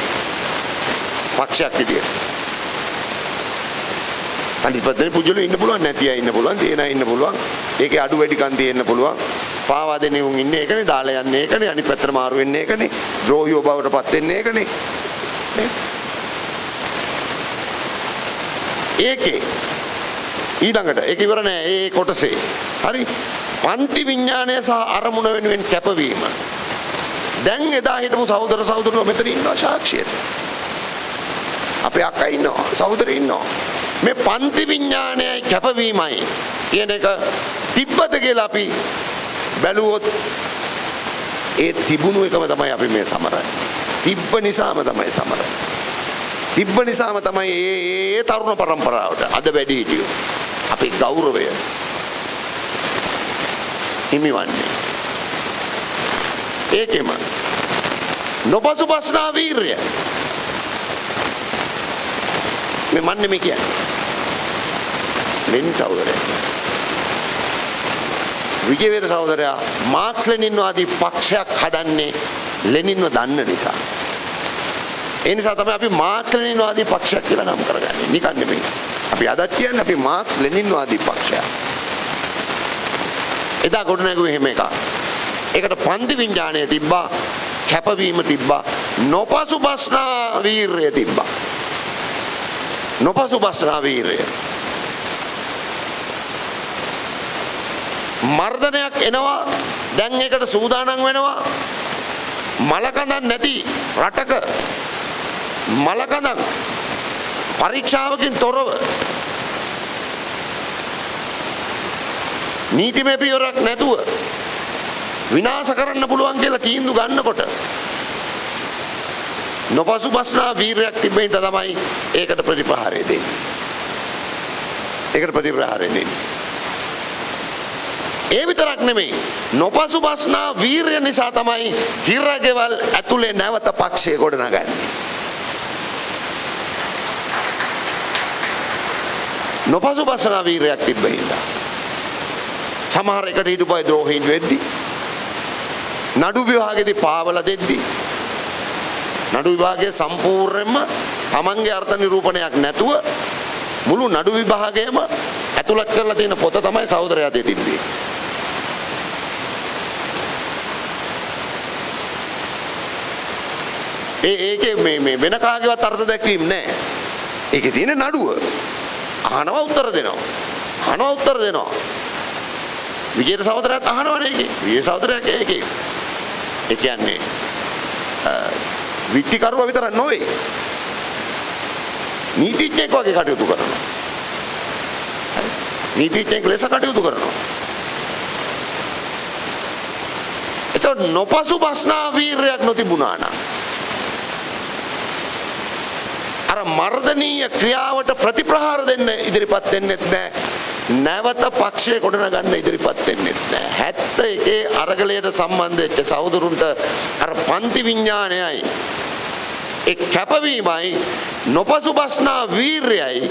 Speaker 1: පක්ෂයක් විදිහට. අනිපතේ පුජ්‍යලු ඉන්න පුළුවන් නැති අය ඉන්න පුළුවන්, තියෙන අය ඉන්න පුළුවන්. ඒකේ අඩු වැඩිකම් තියෙන්න පුළුවන්. පාවා දෙන්නේ උන් ඉන්නේ ඒකනේ, දාලා යන්නේ ඒකනේ, අනිත් පැත්තට මාරු වෙන්නේ ඒකනේ, ද්‍රෝහියෝ බවට පත් වෙන්නේ ඒකනේ. නේ? ඒකේ ඊළඟට ඒක ඉවර නෑ ඒ කොටසේ. හරි. පන්ති විඥානය සහ අරමුණ වෙනුවෙන් කැපවීම. දැන් එදා හිටපු සහෝදර සහෝදරයෝ මෙතන ඉන්නවා සාක්ෂියට. අපේ අක්කා ඉන්නවා, සහෝදරයෝ ඉන්නවා. මේ පන්ති විඥානයයි කැපවීමයි කියන එක තිබ්බද කියලා අපි බැලුවොත් ඒ තිබුණු එකම තමයි අපි මේ සමරන්නේ. තිබ්බ නිසාම තමයි සමරන්නේ. තිබ්බ නිසාම තමයි ඒ ඒ තරුණ પરම්පරාවට අද වැඩි හිටියෝ අපේ ගෞරවය හිමිවන්නේ ඒකෙම නොපසුපස්නා වීරය මේ මන්නේ මේ කියන්නේ ලෙන් සහෝදරයා විජේවීර සහෝදරයා මාක්ස් ලෙනින් වාදී පක්ෂයක් හදන්නේ ලෙනින්ව දන්න නිසා ඒ නිසා තමයි අපි මාක්ස් ලෙනින්වාදී පක්ෂයක් කියලා නම් කරගන්නේ. නිකන් නෙමෙයි. අපි අදත් කියන්නේ අපි මාක්ස් ලෙනින්වාදී පක්ෂයක්. එදා ගොඩනැගුවේ එහෙම එකක්. ඒකට පන්ති විඥාණය තිබ්බා, කැපවීම තිබ්බා, නොපසුබස්නා වීරය තිබ්බා. නොපසුබස්නා වීරය. මර්ධනයක් එනවා දැන් ඒකට සූදානම් වෙනවා මලකඳක් නැති රටක මලකඳක් පරීක්ෂාවකින් තොරව නීතිමය පියවරක් නැතුව විනාශ කරන්න පුළුවන් කියලා තීන්දුව ගන්නකොට නොපසුබස්නා වීරයක් තිබෙන ඉඳ තමයි ඒකට ප්‍රතිපහාරය දෙන්නේ. ඒකට ප්‍රතිපහාරය දෙන්නේ. ඒ විතරක් නෙමෙයි නොපසුබස්නා වීරය නිසා තමයි හිරගෙවල් ඇතුලේ නැවත පක්ෂය ගොඩනගන්නේ. නොපසුබසන වීරයක් තිබ්බ හින්දා. සමහර එකට හිටපයි ද්‍රෝහීන් වෙද්දි නඩු විභාගෙදී පාවල දෙද්දී නඩු විභාගයේ සම්පූර්ණයෙන්ම තමන්ගේ අර්ථ නිරූපණයක් නැතුව මුළු නඩු විභාගයම ඇතුළත් කරලා තියෙන පොත තමයි සහෝදරයා දෙතින්නේ. ඒ ඒකේ මේ මේ වෙන කාගේවත් අර්ථ දැක්වීම නැහැ. ඒකේ තියෙන නඩුව. අහනවා උත්තර දෙනවා. අහනවා උත්තර දෙනවා. විජේත සහෝදරයාත් අහනවනේ ඒකේ. විජේ සහෝදරයා ඒකේ. ඒ කියන්නේ විත්තිකරුවා විතරක් නොවේ. නීතිඥයෙක් වගේ කටයුතු කරනවා. නීතිඥයෙක් ලෙස කටයුතු කරනවා. එතකොට නොපසු බස්නා වීරයක් නොතිබුණා නම් අර මර්ධනීය ක්‍රියාවට ප්‍රතිප්‍රහාර දෙන්න ඉදිරිපත් වෙන්නෙත් නැහැ. නැවත පක්ෂය ගොඩනගන්න ඉදිරිපත් වෙන්නෙත් නැහැ. 71 අරගලයට සම්බන්ධ වෙච්ච සහෝදරුන්ට අර පන්ති විඥානයයි ඒ කැපවීමයි නොපසුබස්නා වීරයයි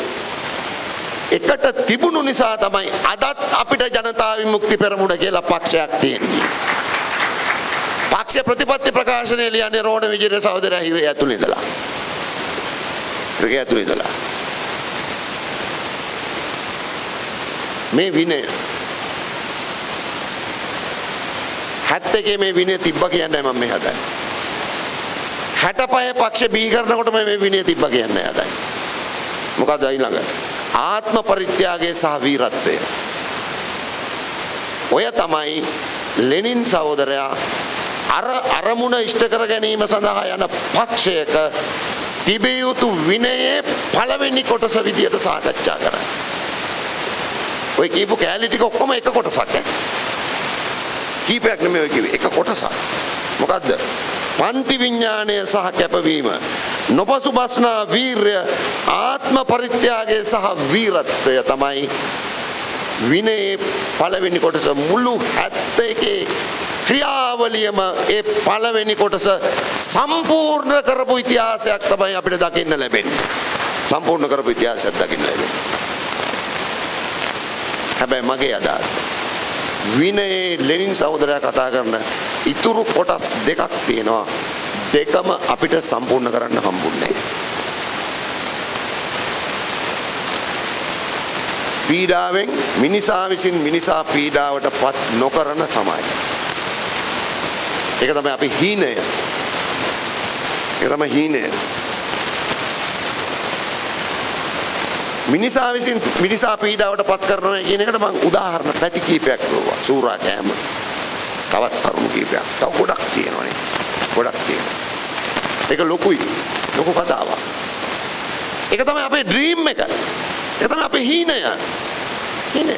Speaker 1: එකට තිබුණු නිසා තමයි අදත් අපිට ජනතා විමුක්ති පෙරමුණ කියලා පක්ෂයක් තියෙන්නේ. පක්ෂ ප්‍රතිපත්ති ප්‍රකාශනය ලියන්නේ රෝණ විජේට සහෝදරයා හිරේ ඇතුළේ ඉඳලා. හිරේ ඇතුළේ ඉඳලා. මේ විනය 71 මේ විනය තිබ්බා කියන්නේ මම මේ හදන්නේ. 65 පක්ෂ බී කරනකොට මේ විනය තිබ්බා කියන්නේ හදන්නේ. මොකද ඊළඟ ආත්ම පරිත්‍යාගය සහ වීරත්වය. ඔය තමයි ලෙනින් සහෝදරයා අර අරමුණ ඉෂ්ට කර ගැනීම සඳහා යන පක්ෂයක තිබිය යුතු විනයේ පළවෙනි කොටස විදියට සාකච්ඡා කරන්නේ. ඔය කියපු කෑලි ටික ඔක්කොම එක කොටසක් ඈ. කීපයක් නෙමෙයි ඔය කිව්වේ එක කොටසක්. මොකද්ද? පන්ති විඥාණය සහ කැපවීම නොපසුබස්නා වීරය ආත්ම පරිත්‍යාගය සහ වීරත්වය තමයි විනයේ පළවෙනි කොටස මුළු 71 ක්‍රියාවලියම ඒ පළවෙනි කොටස සම්පූර්ණ කරපු ඉතිහාසයක් තමයි අපිට දකින්න ලැබෙන්නේ. සම්පූර්ණ කරපු ඉතිහාසයක් දකින්න ලැබෙන්නේ. හැබැයි මගේ අදහස විනයේ ලෙනින් සහෝදරයා කතා කරන ඉතුරු කොටස් දෙකක් තියෙනවා දෙකම අපිට සම්පූර්ණ කරන්න හම්බුන්නේ පීඩාවෙන් මිනිසා විසින් මිනිසා පීඩාවට පත් නොකරන සමාජය. ඒක තමයි අපි හීනය. ඒක තමයි හීනය. මිනිසා විසින් මිනිසා පීඩාවට පත් කරනවා කියන එකට මම උදාහරණ පැති කීපයක් කිව්වා. සූරා කෑම. තවත් කරුණු කීපයක්. තව ගොඩක් තියෙනවානේ. ගොඩක් තියෙනවා. ඒක ලොකුයි. ලොකු කතාවක්. ඒක තමයි අපේ ඩ්‍රීම් එක. ඒක තමයි අපේ හීනය. හීනය.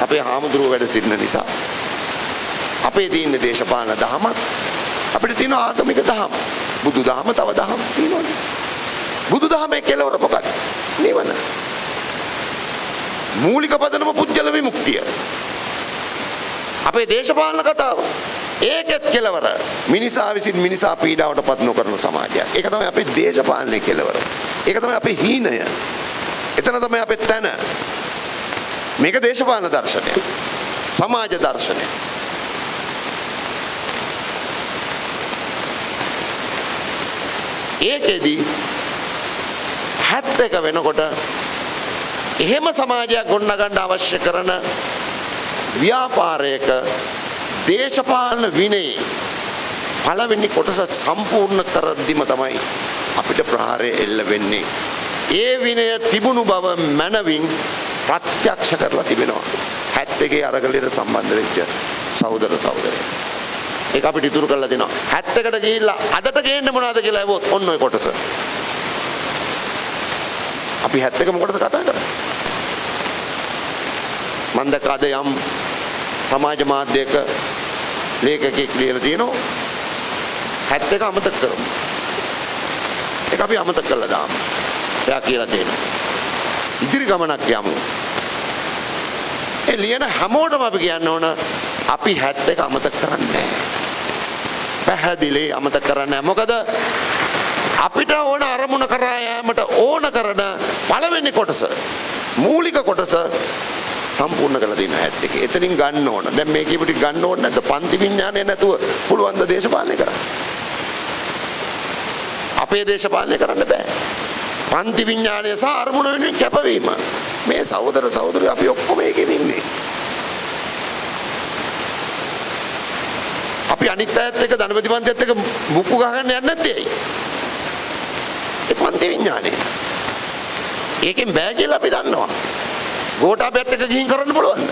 Speaker 1: අපේ හාමුදුරුවෝ වැඩ සිටින නිසා අපේ තියෙන දේශපාලන දහමක් අපිට තියෙන ආගමික දහම. බුදු දහම තව දහම් තියෙනවනේ. බුදු දහමේ කෙලවර මොකක්ද? නිවන. මූලික පදනම පුජ්‍යල විමුක්තිය. අපේ දේශපාලන කතාව. ඒකෙත් කෙලවර මිනිසා විසින් මිනිසා පීඩාවට පත් නොකරන සමාජයක්. ඒක තමයි අපේ දේශපාලනයේ කෙලවර. ඒක තමයි අපේ හීනය. එතන තමයි අපේ තැන. මේක දේශපාලන දර්ශනය. සමාජ දර්ශනය. ඒකෙදි 71 වෙනකොට එහෙම සමාජයක් ගොඩනගන්න අවශ්‍ය කරන ව්‍යාපාරයක දේශපාලන විනයේ පළවෙනි කොටස සම්පූර්ණ කරද්දිම තමයි අපිට ප්‍රහාරය එල්ල වෙන්නේ. ඒ විනය තිබුණු බව මනවින් ප්‍රත්‍යක්ෂ කරලා තිබෙනවා. 71 අරගලයට සම්බන්ධ වෙච්ච සහෝදර සහෝදරයෝ. ඒක අපිට ඉතුරු කරලා දෙනවා. 71ට ගිහිල්ලා අදට ගේන්න මොනවද කියලා ඇහුවොත් ඔන්න ඔය කොටස. අපි 71 මොකටද කතා කරන්නේ? මම දැක්ක අද යම් සමාජ මාධ්‍යයක ලේඛකෙක් ලියලා තියෙනවා 71 අමතක කරමු. ඒක අපි අමතක කළා දාමු. එයා කියලා තියෙනවා. ඉදිරි ගමනක් යමු. ඒ ලියන හැමෝටම අපි කියන්න ඕන අපි 71 අමතක කරන්නේ නැහැ. පැහැදිලි අමතක කරන්නේ නැහැ. මොකද අපිට ඕන අරමුණ කරා යෑමට ඕන කරන පළවෙනි කොටස මූලික කොටස සම්පූර්ණ කරලා දෙන හැත් එක. එතනින් ගන්න ඕන. දැන් මේ කියපු ටික ගන්න ඕන නැද්ද? පන්ති විඥානය නැතුව පුළුවන් ද දේශපාලනය කරන්න? අපේ දේශපාලනය කරන්න බෑ. පන්ති විඥානය සහ අරමුණ වෙනුවෙන් කැපවීම. මේ සහෝදර සහෝදරියෝ අපි ඔක්කොම ඒකෙම ඉන්නේ. අපි අනිත් අයත් එක්ක ධනපති පන්තියත් එක්ක මුක්කු ගහගන්න යන්නේ නැත්තේ ඇයි? ඒ පන්ති විඥානය. ඒකෙන් බෑ කියලා අපි දන්නවා. ගෝඨාභයත් එක්ක ගිහින් කරන්න පුළුවන්ද?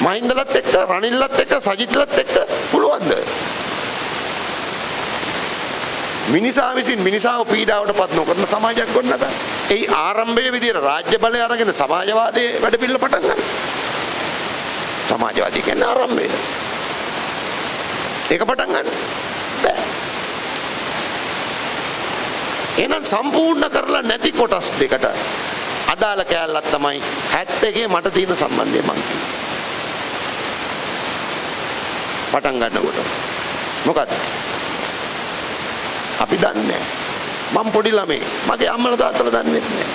Speaker 1: මහින්දලත් එක්ක රනිල්ලත් එක්ක සජිත්ලත් එක්ක පුළුවන්ද? මිනිසා විසින් මිනිසාව පීඩාවට පත් නොකරන සමාජයක් ගොඩනගන්න. ඒ ආරම්භයේ විදියට රාජ්‍ය බලය අරගෙන සමාජවාදයේ වැඩ පිළිවෙල පටන් ගන්න. සමාජවාදී කියන්නේ ආරම්භය. ඒක පටන් ගන්න. බෑ. එහෙනම් සම්පූර්ණ කරලා නැති කොටස් දෙකට අදාළ කෑල්ලක් තමයි 71 මට තියෙන සම්බන්ධය මං පටන් ගන්නකොට. මොකද අපි දන්නේ මම පොඩි ළමයි මගේ අම්මලා තාත්තලා දන්නේ නැහැ.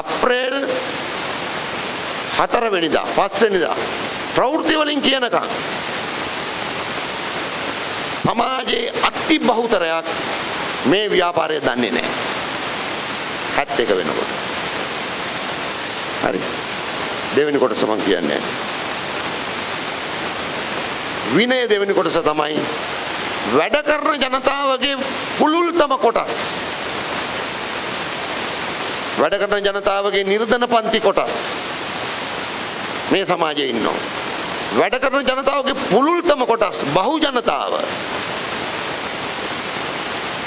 Speaker 1: අප්‍රේල් 4 වෙනිදා 5 වෙනිදා ප්‍රවෘත්ති වලින් කියනකම් සමාජයේ අති බහුතරයක් මේ ව්‍යාපාරය දන්නේ නැහැ. 71 වෙනකොට. හරි. දෙවෙනි කොටස මම කියන්නේ. විනය දෙවෙනි කොටස තමයි වැඩ කරන ජනතාවගේ පුළුල්තම කොටස්. වැඩ කරන ජනතාවගේ නිර්ධන පන්ති කොටස්. මේ සමාජයේ ඉන්නවා. වැඩ කරන ජනතාවගේ පුළුල්තම කොටස් බහු ජනතාව.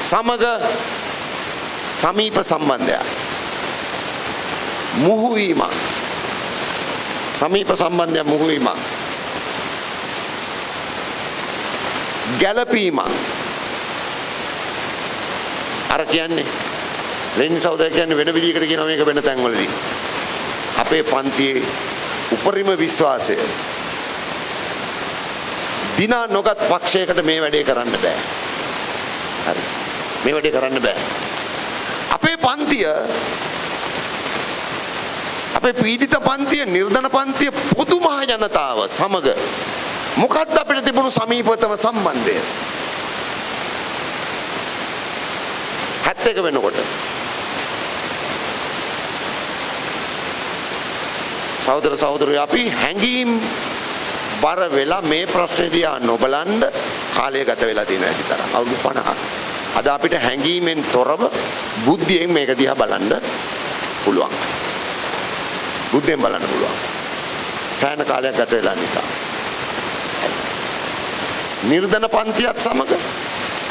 Speaker 1: සමග සමීප සම්බන්ධයක්. මුහුවීමක් සමීප සම්බන්ධයක් මුහුවීමක් ගැලපීමක් අර කියන්නේ ලෙනින් සහෝදරය කියන්නේ වෙන විදිහකට කියනවා මේක වෙන තැන්වලදී. අපේ පන්තියේ උපරිම විශ්වාසය දිනා නොගත් පක්ෂයකට මේ වැඩේ කරන්න බෑ. හරි. මේ වැඩේ කරන්න බෑ. අපේ පන්තිය අපේ පීඩිත පන්තිය නිර්ධන පන්තිය පොදු මහ ජනතාව සමග මොකක්ද අපිට තිබුණු සමීපතම සම්බන්ධය? 71 වෙනකොට සහෝදර සහෝදරයෝ අපි හැංගීම් බර වෙලා මේ ප්‍රශ්නේ දිහා නොබලන්න කාලය ගත වෙලා තියෙන හැටි තරම් අවුරුදු 50ක්. අද අපිට හැඟීමෙන් තොරව බුද්ධියෙන් මේක දිහා බලන්න පුළුවන්. බුද්ධියෙන් බලන්න පුළුවන්. සෑහෙන කාලයක් ගත වෙලා නිසා. නිර්ධන පන්තියත් සමග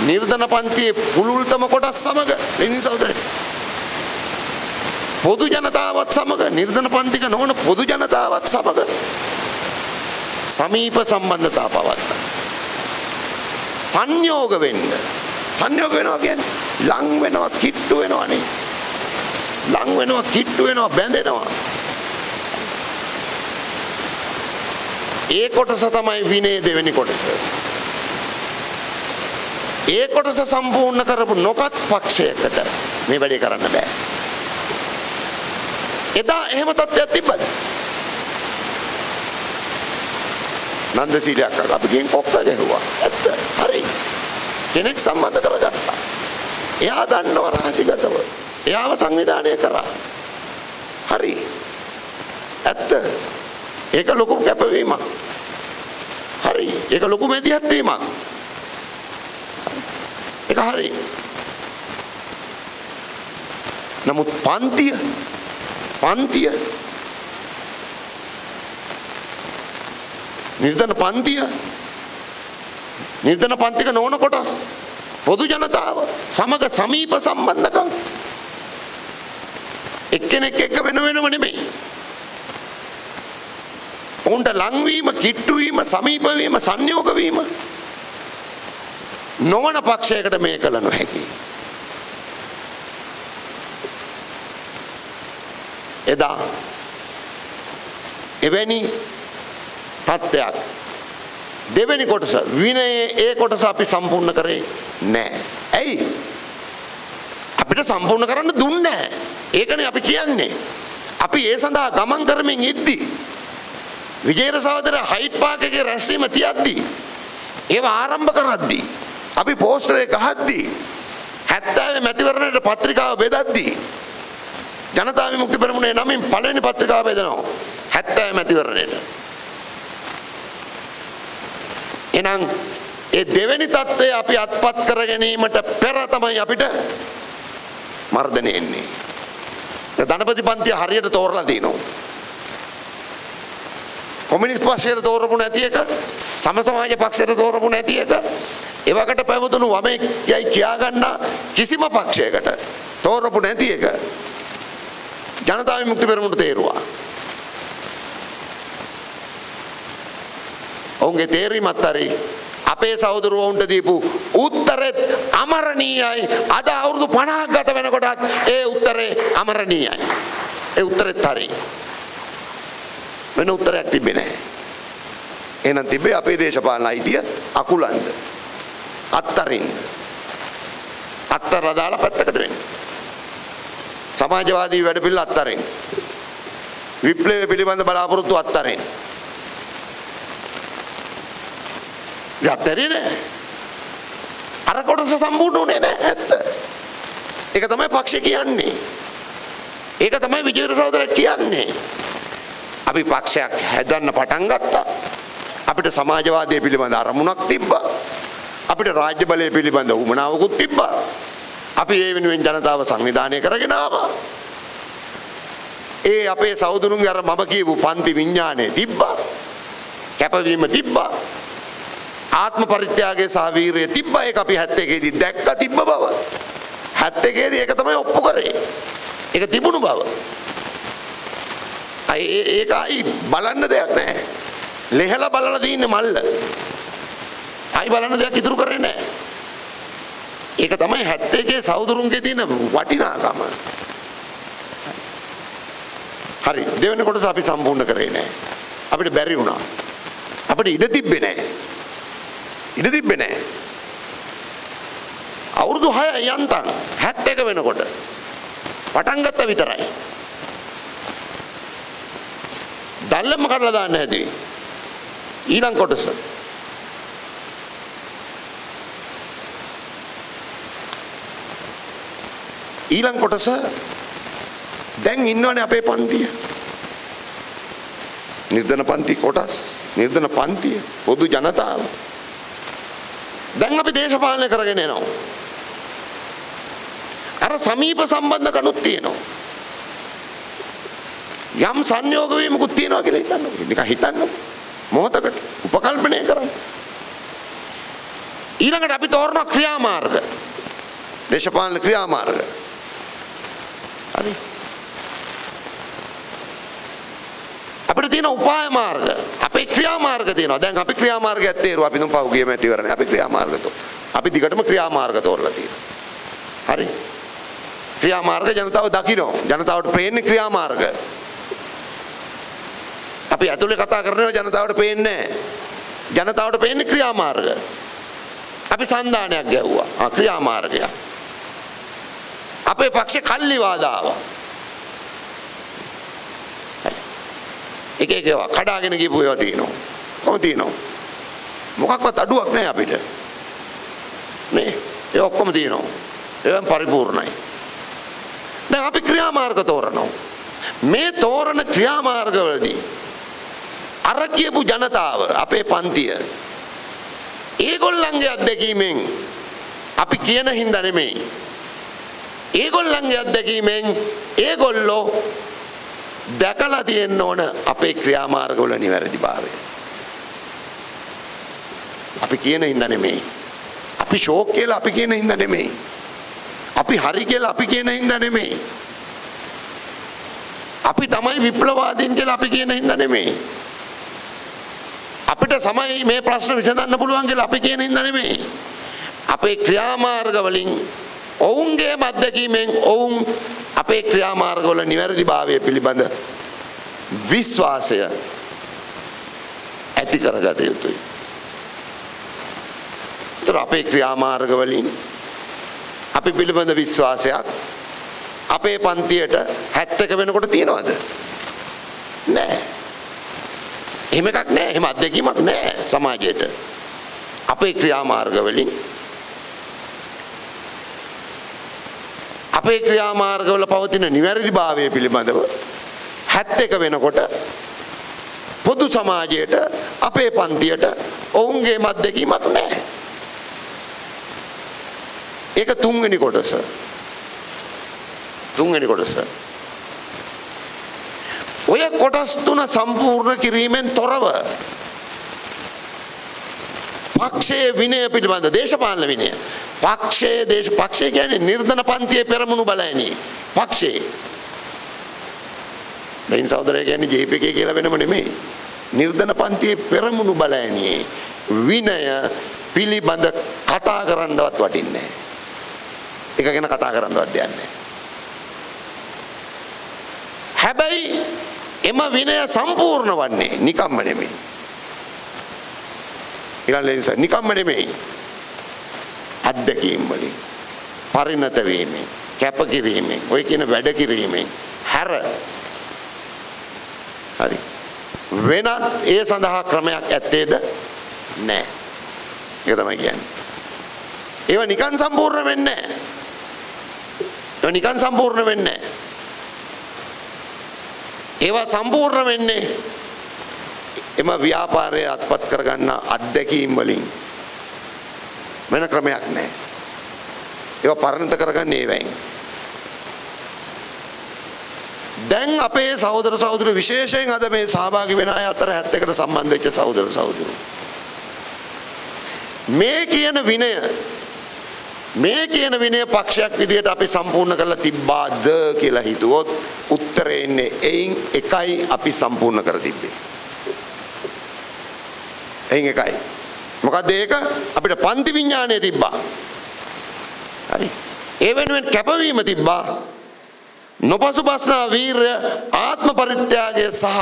Speaker 1: නිර්ධන පන්තියේ පුළුල්තම කොටස් සමග ලෙනින් සහෝදරේ පොදු ජනතාවත් සමග නිර්ධන පන්තික නොවන පොදු ජනතාවත් සමග සමීප සම්බන්ධතා පවත්තා. සංයෝග වෙන්න. සංයෝග වෙනවා කියන්නේ ලං වෙනවා කිට්ටු වෙනවා නේ. ලං වෙනවා කිට්ටු වෙනවා බැඳෙනවා. ඒ කොටස තමයි විනය දෙවෙනි කොටස. ඒ කොටස සම්පූර්ණ කරපු නොකත් පක්ෂයකට මේ වැඩේ කරන්න බෑ. එදා එහෙම තත්ත්වයක් තිබ්බද? නන්දසීලයක් අර අපි ගෙන් කොක්ක ගැහුවා. ඇත්ත. හරි. කෙනෙක් සම්බන්ධ කරගත්තා. එයා දන්නව රහසිගතව. එයාව සංවිධානය කරා. හරි. ඇත්ත. ඒක ලොකු කැපවීමක්. හරි. ඒක ලොකු මෙදිහත් වීමක්. ඒක හරි. නමුත් පන්තිය පන්තිය? නිර්ධන පන්තිය? නිර්ධන පන්තික නොවන කොටස්? පොදු ජනතාව සමග සමීප සම්බන්ධකම්? එක්කෙනෙක් එක්ක වෙන වෙනම නෙමෙයි. ඔවුන්ට ලංවීම කිට්ටුවීම සමීපවීම සංයෝගවීම නොවන පක්ෂයකට මේ කළ නොහැකි. එදා එවැනි තත්ත්වයක් දෙවෙනි කොටස විනයේ ඒ කොටස අපි සම්පූර්ණ කරේ නෑ. ඇයි? අපිට සම්පූර්ණ කරන්න දුන්නේ නෑ. ඒකනේ අපි කියන්නේ. අපි ඒ සඳහා ගමන් කරමින් ඉද්දි විජේර සහෝදර හයිට් පාක් එකේ රැස්වීම තියද්දි ඒව ආරම්භ කරද්දි අපි පෝස්ටරේ ගහද්දි 70 මැතිවරණයට පත්‍රිකාව බෙදද්දි ජනතා විමුක්ති පෙරමුණේ නමින් පළවෙනි පත්‍රිකාව බෙදනවා 70 මැතිවරණයට එහෙනම් ඒ දෙවෙනි தත්ත්වය අපි අත්පත් කර ගැනීමට පෙර තමයි අපිට මර්ධනය එන්නේ. ධනපති පන්තිය හරියට තෝරලා තිනවා. කොමියුනිස්ට් පක්ෂයට තෝරපු නැති එක, සම සමාජ පක්ෂයට තෝරපු නැති එක, එවකට පැවතුණු වමේ යයි කියා ගන්න කිසිම පක්ෂයකට තෝරපු නැති එක ජනතා විමුක්ති පෙරමුණට තේරුවා. ඔවුන්ගේ තේරීමත් හරි අපේ සහෝදරුවන්ට දීපු උත්තරෙත් අමරණීයයි. අද අවුරුදු 50ක් ගත වෙනකොටත් ඒ උත්තරේ අමරණීයයි. ඒ උත්තරෙත් හරි. වෙන උත්තරයක් තිබ්බේ නැහැ. එහෙනම් තිබ්බේ අපේ දේශපාලන අයිතිය අකුලන්න අත්තරින්න. අත්තරලා දාලා පැත්තකට වෙන්න. සමාජවාදී වැඩ පිළිවෙල අත්තරින්න විප්ලවය පිළිබඳ බලාපොරොත්තු අත්තරින්න යත්තරේ නෑ. අර කොටස සම්පූර්ණ උනේ නෑ ඇත්ත. ඒක තමයි පක්ෂය කියන්නේ. ඒක තමයි විජේවීර සහෝදරයා කියන්නේ. අපි පක්ෂයක් හැදන්න පටන් ගත්තා. අපිට සමාජවාදය පිළිබඳ අරමුණක් තිබ්බා. අපිට රාජ්‍ය බලය පිළිබඳ උමනාවකුත් තිබ්බා. අපි ඒ වෙනුවෙන් ජනතාව සංවිධානය කරගෙන ආවා. ඒ අපේ සහෝදරුන්ගේ අර මම කියපු පන්ති විඥානය තිබ්බා. කැපවීම තිබ්බා. ආත්ම පරිත්‍යාගය සහ වීරිය තිබ්බා. ඒක අපි 71 දී දැක්ක තිබ්බ බව. 71 දී ඒක තමයි ඔප්පු කරේ. ඒක තිබුණු බව. අයි ඒක අයි බලන්න දෙයක් නැහැ. ලෙහලා බලලා තින්නේ මල්ල. අයි බලන්න දෙයක් ඉතුරු කරේ නැහැ. ඒක තමයි 71 සහෝදරුන්ගේ තියෙන වටිනාකම හරි දෙවෙනි කොටස අපි සම්පූර්ණ කරේ නැහැ අපිට බැරි වුණා අපිට ඉඩ තිබ්බේ නැහැ ඉඩ තිබ්බේ නැහැ. අවුරුදු 6 යන්තම් 71 වෙනකොට පටන් ගත්ත විතරයි. දැල්ලම කඩලා දාන්න හැදුවේ. ඊළඟ කොටස. ඊළඟ කොටස දැන් ඉන්නවනේ අපේ පන්තිය. නිර්ධන පන්ති කොටස්, නිර්ධන පන්තිය, පොදු ජනතාව දැන් අපි දේශපාලනය කරගෙන එනවා. අර සමීප සම්බන්ධකනුත් තියෙනවා. යම් සංයෝග වීමකුත් තියෙනවා කියලා හිතන්නකො. නිකන් හිතන්නකො. මොහොතකට උපකල්පනය කරන්න. ඊළඟට අපි තෝරන ක්‍රියාමාර්ග. දේශපාලන ක්‍රියාමාර්ග. හරි. අපිට තියෙන උපාය මාර්ග අපේ ක්‍රියාමාර්ග තියෙනවා. දැන් අපි ක්‍රියාමාර්ගයක් තේරුවා. අපි තුන් පහුගිය මැතිවරණේ අපි ක්‍රියාමාර්ග තෝ. අපි දිගටම ක්‍රියාමාර්ග තෝරලා තියෙනවා. හරි. ක්‍රියාමාර්ග ජනතාව දකිනවා. ජනතාවට පේන්නේ ක්‍රියාමාර්ග. අපි ඇතුලේ කතා කරනවා ජනතාවට පේන්නේ ජනතාවට පේන්නේ ක්‍රියාමාර්ග. අපි සන්දානයක් ගැව්වා. ආ ක්‍රියාමාර්ගයක්. අපේ පක්ෂේ කල්ලි වාදාවා. එක එක ඒවා කඩාගෙන ගිහපු ඒවා තියෙනවා. කොහොම තියෙනවා? මොකක්වත් අඩුවක් නැහැ අපිට. නේ? ඒ ඔක්කොම තියෙනවා. ඒවා පරිපූර්ණයි. දැන් අපි ක්‍රියාමාර්ග තෝරනවා. මේ තෝරන ක්‍රියාමාර්ගවලදී අර කියපු ජනතාව අපේ පන්තිය ඒගොල්ලන්ගේ අත්දැකීමෙන් අපි කියන හින්දා නෙමෙයි. ඒගොල්ලන්ගේ අත්දැකීමෙන් ඒගොල්ලෝ දැකලා තියෙන්න ඕන අපේ ක්‍රියාමාර්ගවල නිවැරදිභාවය. අපි කියන හින්දා නෙමෙයි. අපි ෂෝක් කියලා අපි කියන හින්දා නෙමෙයි. අපි හරි කියලා අපි කියන හින්දා නෙමෙයි. අපි තමයි විප්ලවවාදීන් කියලා අපි කියන හින්දා නෙමෙයි. අපිට සමයි මේ ප්‍රශ්න විසඳන්න පුළුවන් කියලා අපි කියන හින්දා නෙමෙයි. අපේ ක්‍රියාමාර්ග වලින් ඔවුන්ගේ අත්දැකීමෙන් ඔවුන් අපේ ක්‍රියාමාර්ගවල නිවැරදිභාවය පිළිබඳ විශ්වාසය ඇති කරගත යුතුයි. ඒතර අපේ ක්‍රියාමාර්ග වලින් අපි පිළිබඳ විශ්වාසයක් අපේ පන්තියට 71 වෙනකොට තියනවද? නෑ. එහෙම එකක් නෑ. එහෙම අත්දැකීමක් නෑ සමාජයට. අපේ ක්‍රියාමාර්ග වලින් අපේ ක්‍රියාමාර්ගවල පවතින නිවැරදිභාවය පිළිබඳව 71 වෙනකොට පොදු සමාජයට අපේ පන්තියට ඔවුන්ගේ මත්දැකීමක් නැහැ. ඒක තුන්වෙනි කොටස. තුන්වෙනි කොටස. ඔය කොටස් තුන සම්පූර්ණ කිරීමෙන් තොරව පක්ෂයේ විනය පිළිබඳ දේශපාලන විනය. පක්ෂයේ දේශ පක්ෂය කියන්නේ නිර්ධන පන්තියේ පෙරමුණු බලයනි. පක්ෂයේ. ලයින් සහෝදරය කියන්නේ JPK කියලා වෙනම නෙමෙයි. නිර්ධන පන්තියේ පෙරමුණු බලයනි. විනය පිළිබඳ කතා කරන්නවත් වටින්නේ නැහැ. ඒක ගැන කතා කරන්නවත් දෙයක් නැහැ. හැබැයි එම විනය සම්පූර්ණ වන්නේ නිකම්ම නෙමෙයි. ඊළඟ ලෙන්ස නිකම්ම නෙමෙයි. අත්දැකීම් වලින් පරිණත වීමෙන් කැපකිරීමෙන් ඔය කියන වැඩ කිරීමෙන් හැර හරි වෙනත් ඒ සඳහා ක්‍රමයක් ඇත්තේද නැහැ. ඒක තමයි කියන්නේ. ඒව නිකන් සම්පූර්ණ වෙන්නේ නැහැ. ඒව නිකන් සම්පූර්ණ වෙන්නේ නැහැ. ඒවා සම්පූර්ණ වෙන්නේ එම ව්‍යාපාරය අත්පත් කරගන්න අත්දැකීම් වලින් වෙන ක්‍රමයක් නැහැ. ඒවා පරිණත කරගන්නේ ඒවෙන්. දැන් අපේ සහෝදර සහෝදර විශේෂයෙන් අද මේ සහභාගී වෙන අය අතර 71කට සම්බන්ධ වෙච්ච සහෝදර සහෝදරයෝ. මේ කියන විනය මේ කියන විනය පක්ෂයක් විදිහට අපි සම්පූර්ණ කරලා තිබ්බාද කියලා හිතුවොත් උත්තරේ ඉන්නේ එයින් එකයි අපි සම්පූර්ණ කර තිබ්බේ. එයින් එකයි. මොකද ඒක අපිට පන්ති විඥානය තිබ්බා. හරි. ඒ වෙනුවෙන් කැපවීම තිබ්බා. නොපසුබස්නා වීරය ආත්ම පරිත්‍යාගය සහ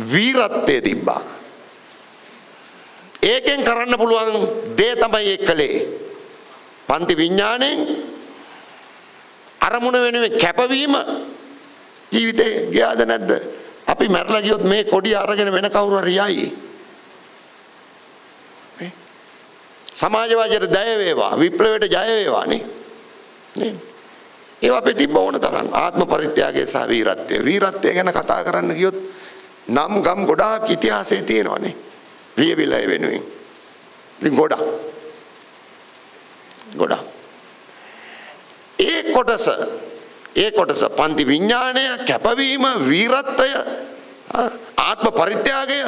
Speaker 1: වීරත්වය තිබ්බා. ඒකෙන් කරන්න පුළුවන් දේ තමයි ඒ කළේ. පන්ති විඥාණයෙන් අරමුණ වෙනුවෙන් කැපවීම ජීවිතේ ගියාද නැද්ද? අපි මැරලා ගියොත් මේ කොඩිය අරගෙන වෙන කවුරු හරි යයි. සමාජවාදයට ජය වේවා විප්ලවයට ජය වේවා නේ. නේ. ඒවා අපේ තිබ්බ ඕන තරම් ආත්ම පරිත්‍යාගය සහ වීරත්වය. වීරත්වය ගැන කතා කරන්න ගියොත් නම් ගම් ගොඩාක් ඉතිහාසයේ තියෙනවානේ. ලියවිලා වෙනුවෙන්. ඉතින් ගොඩක්. ගොඩක්. ඒ කොටස ඒ කොටස පන්ති විඥාණය කැපවීම වීරත්වය ආත්ම පරිත්‍යාගය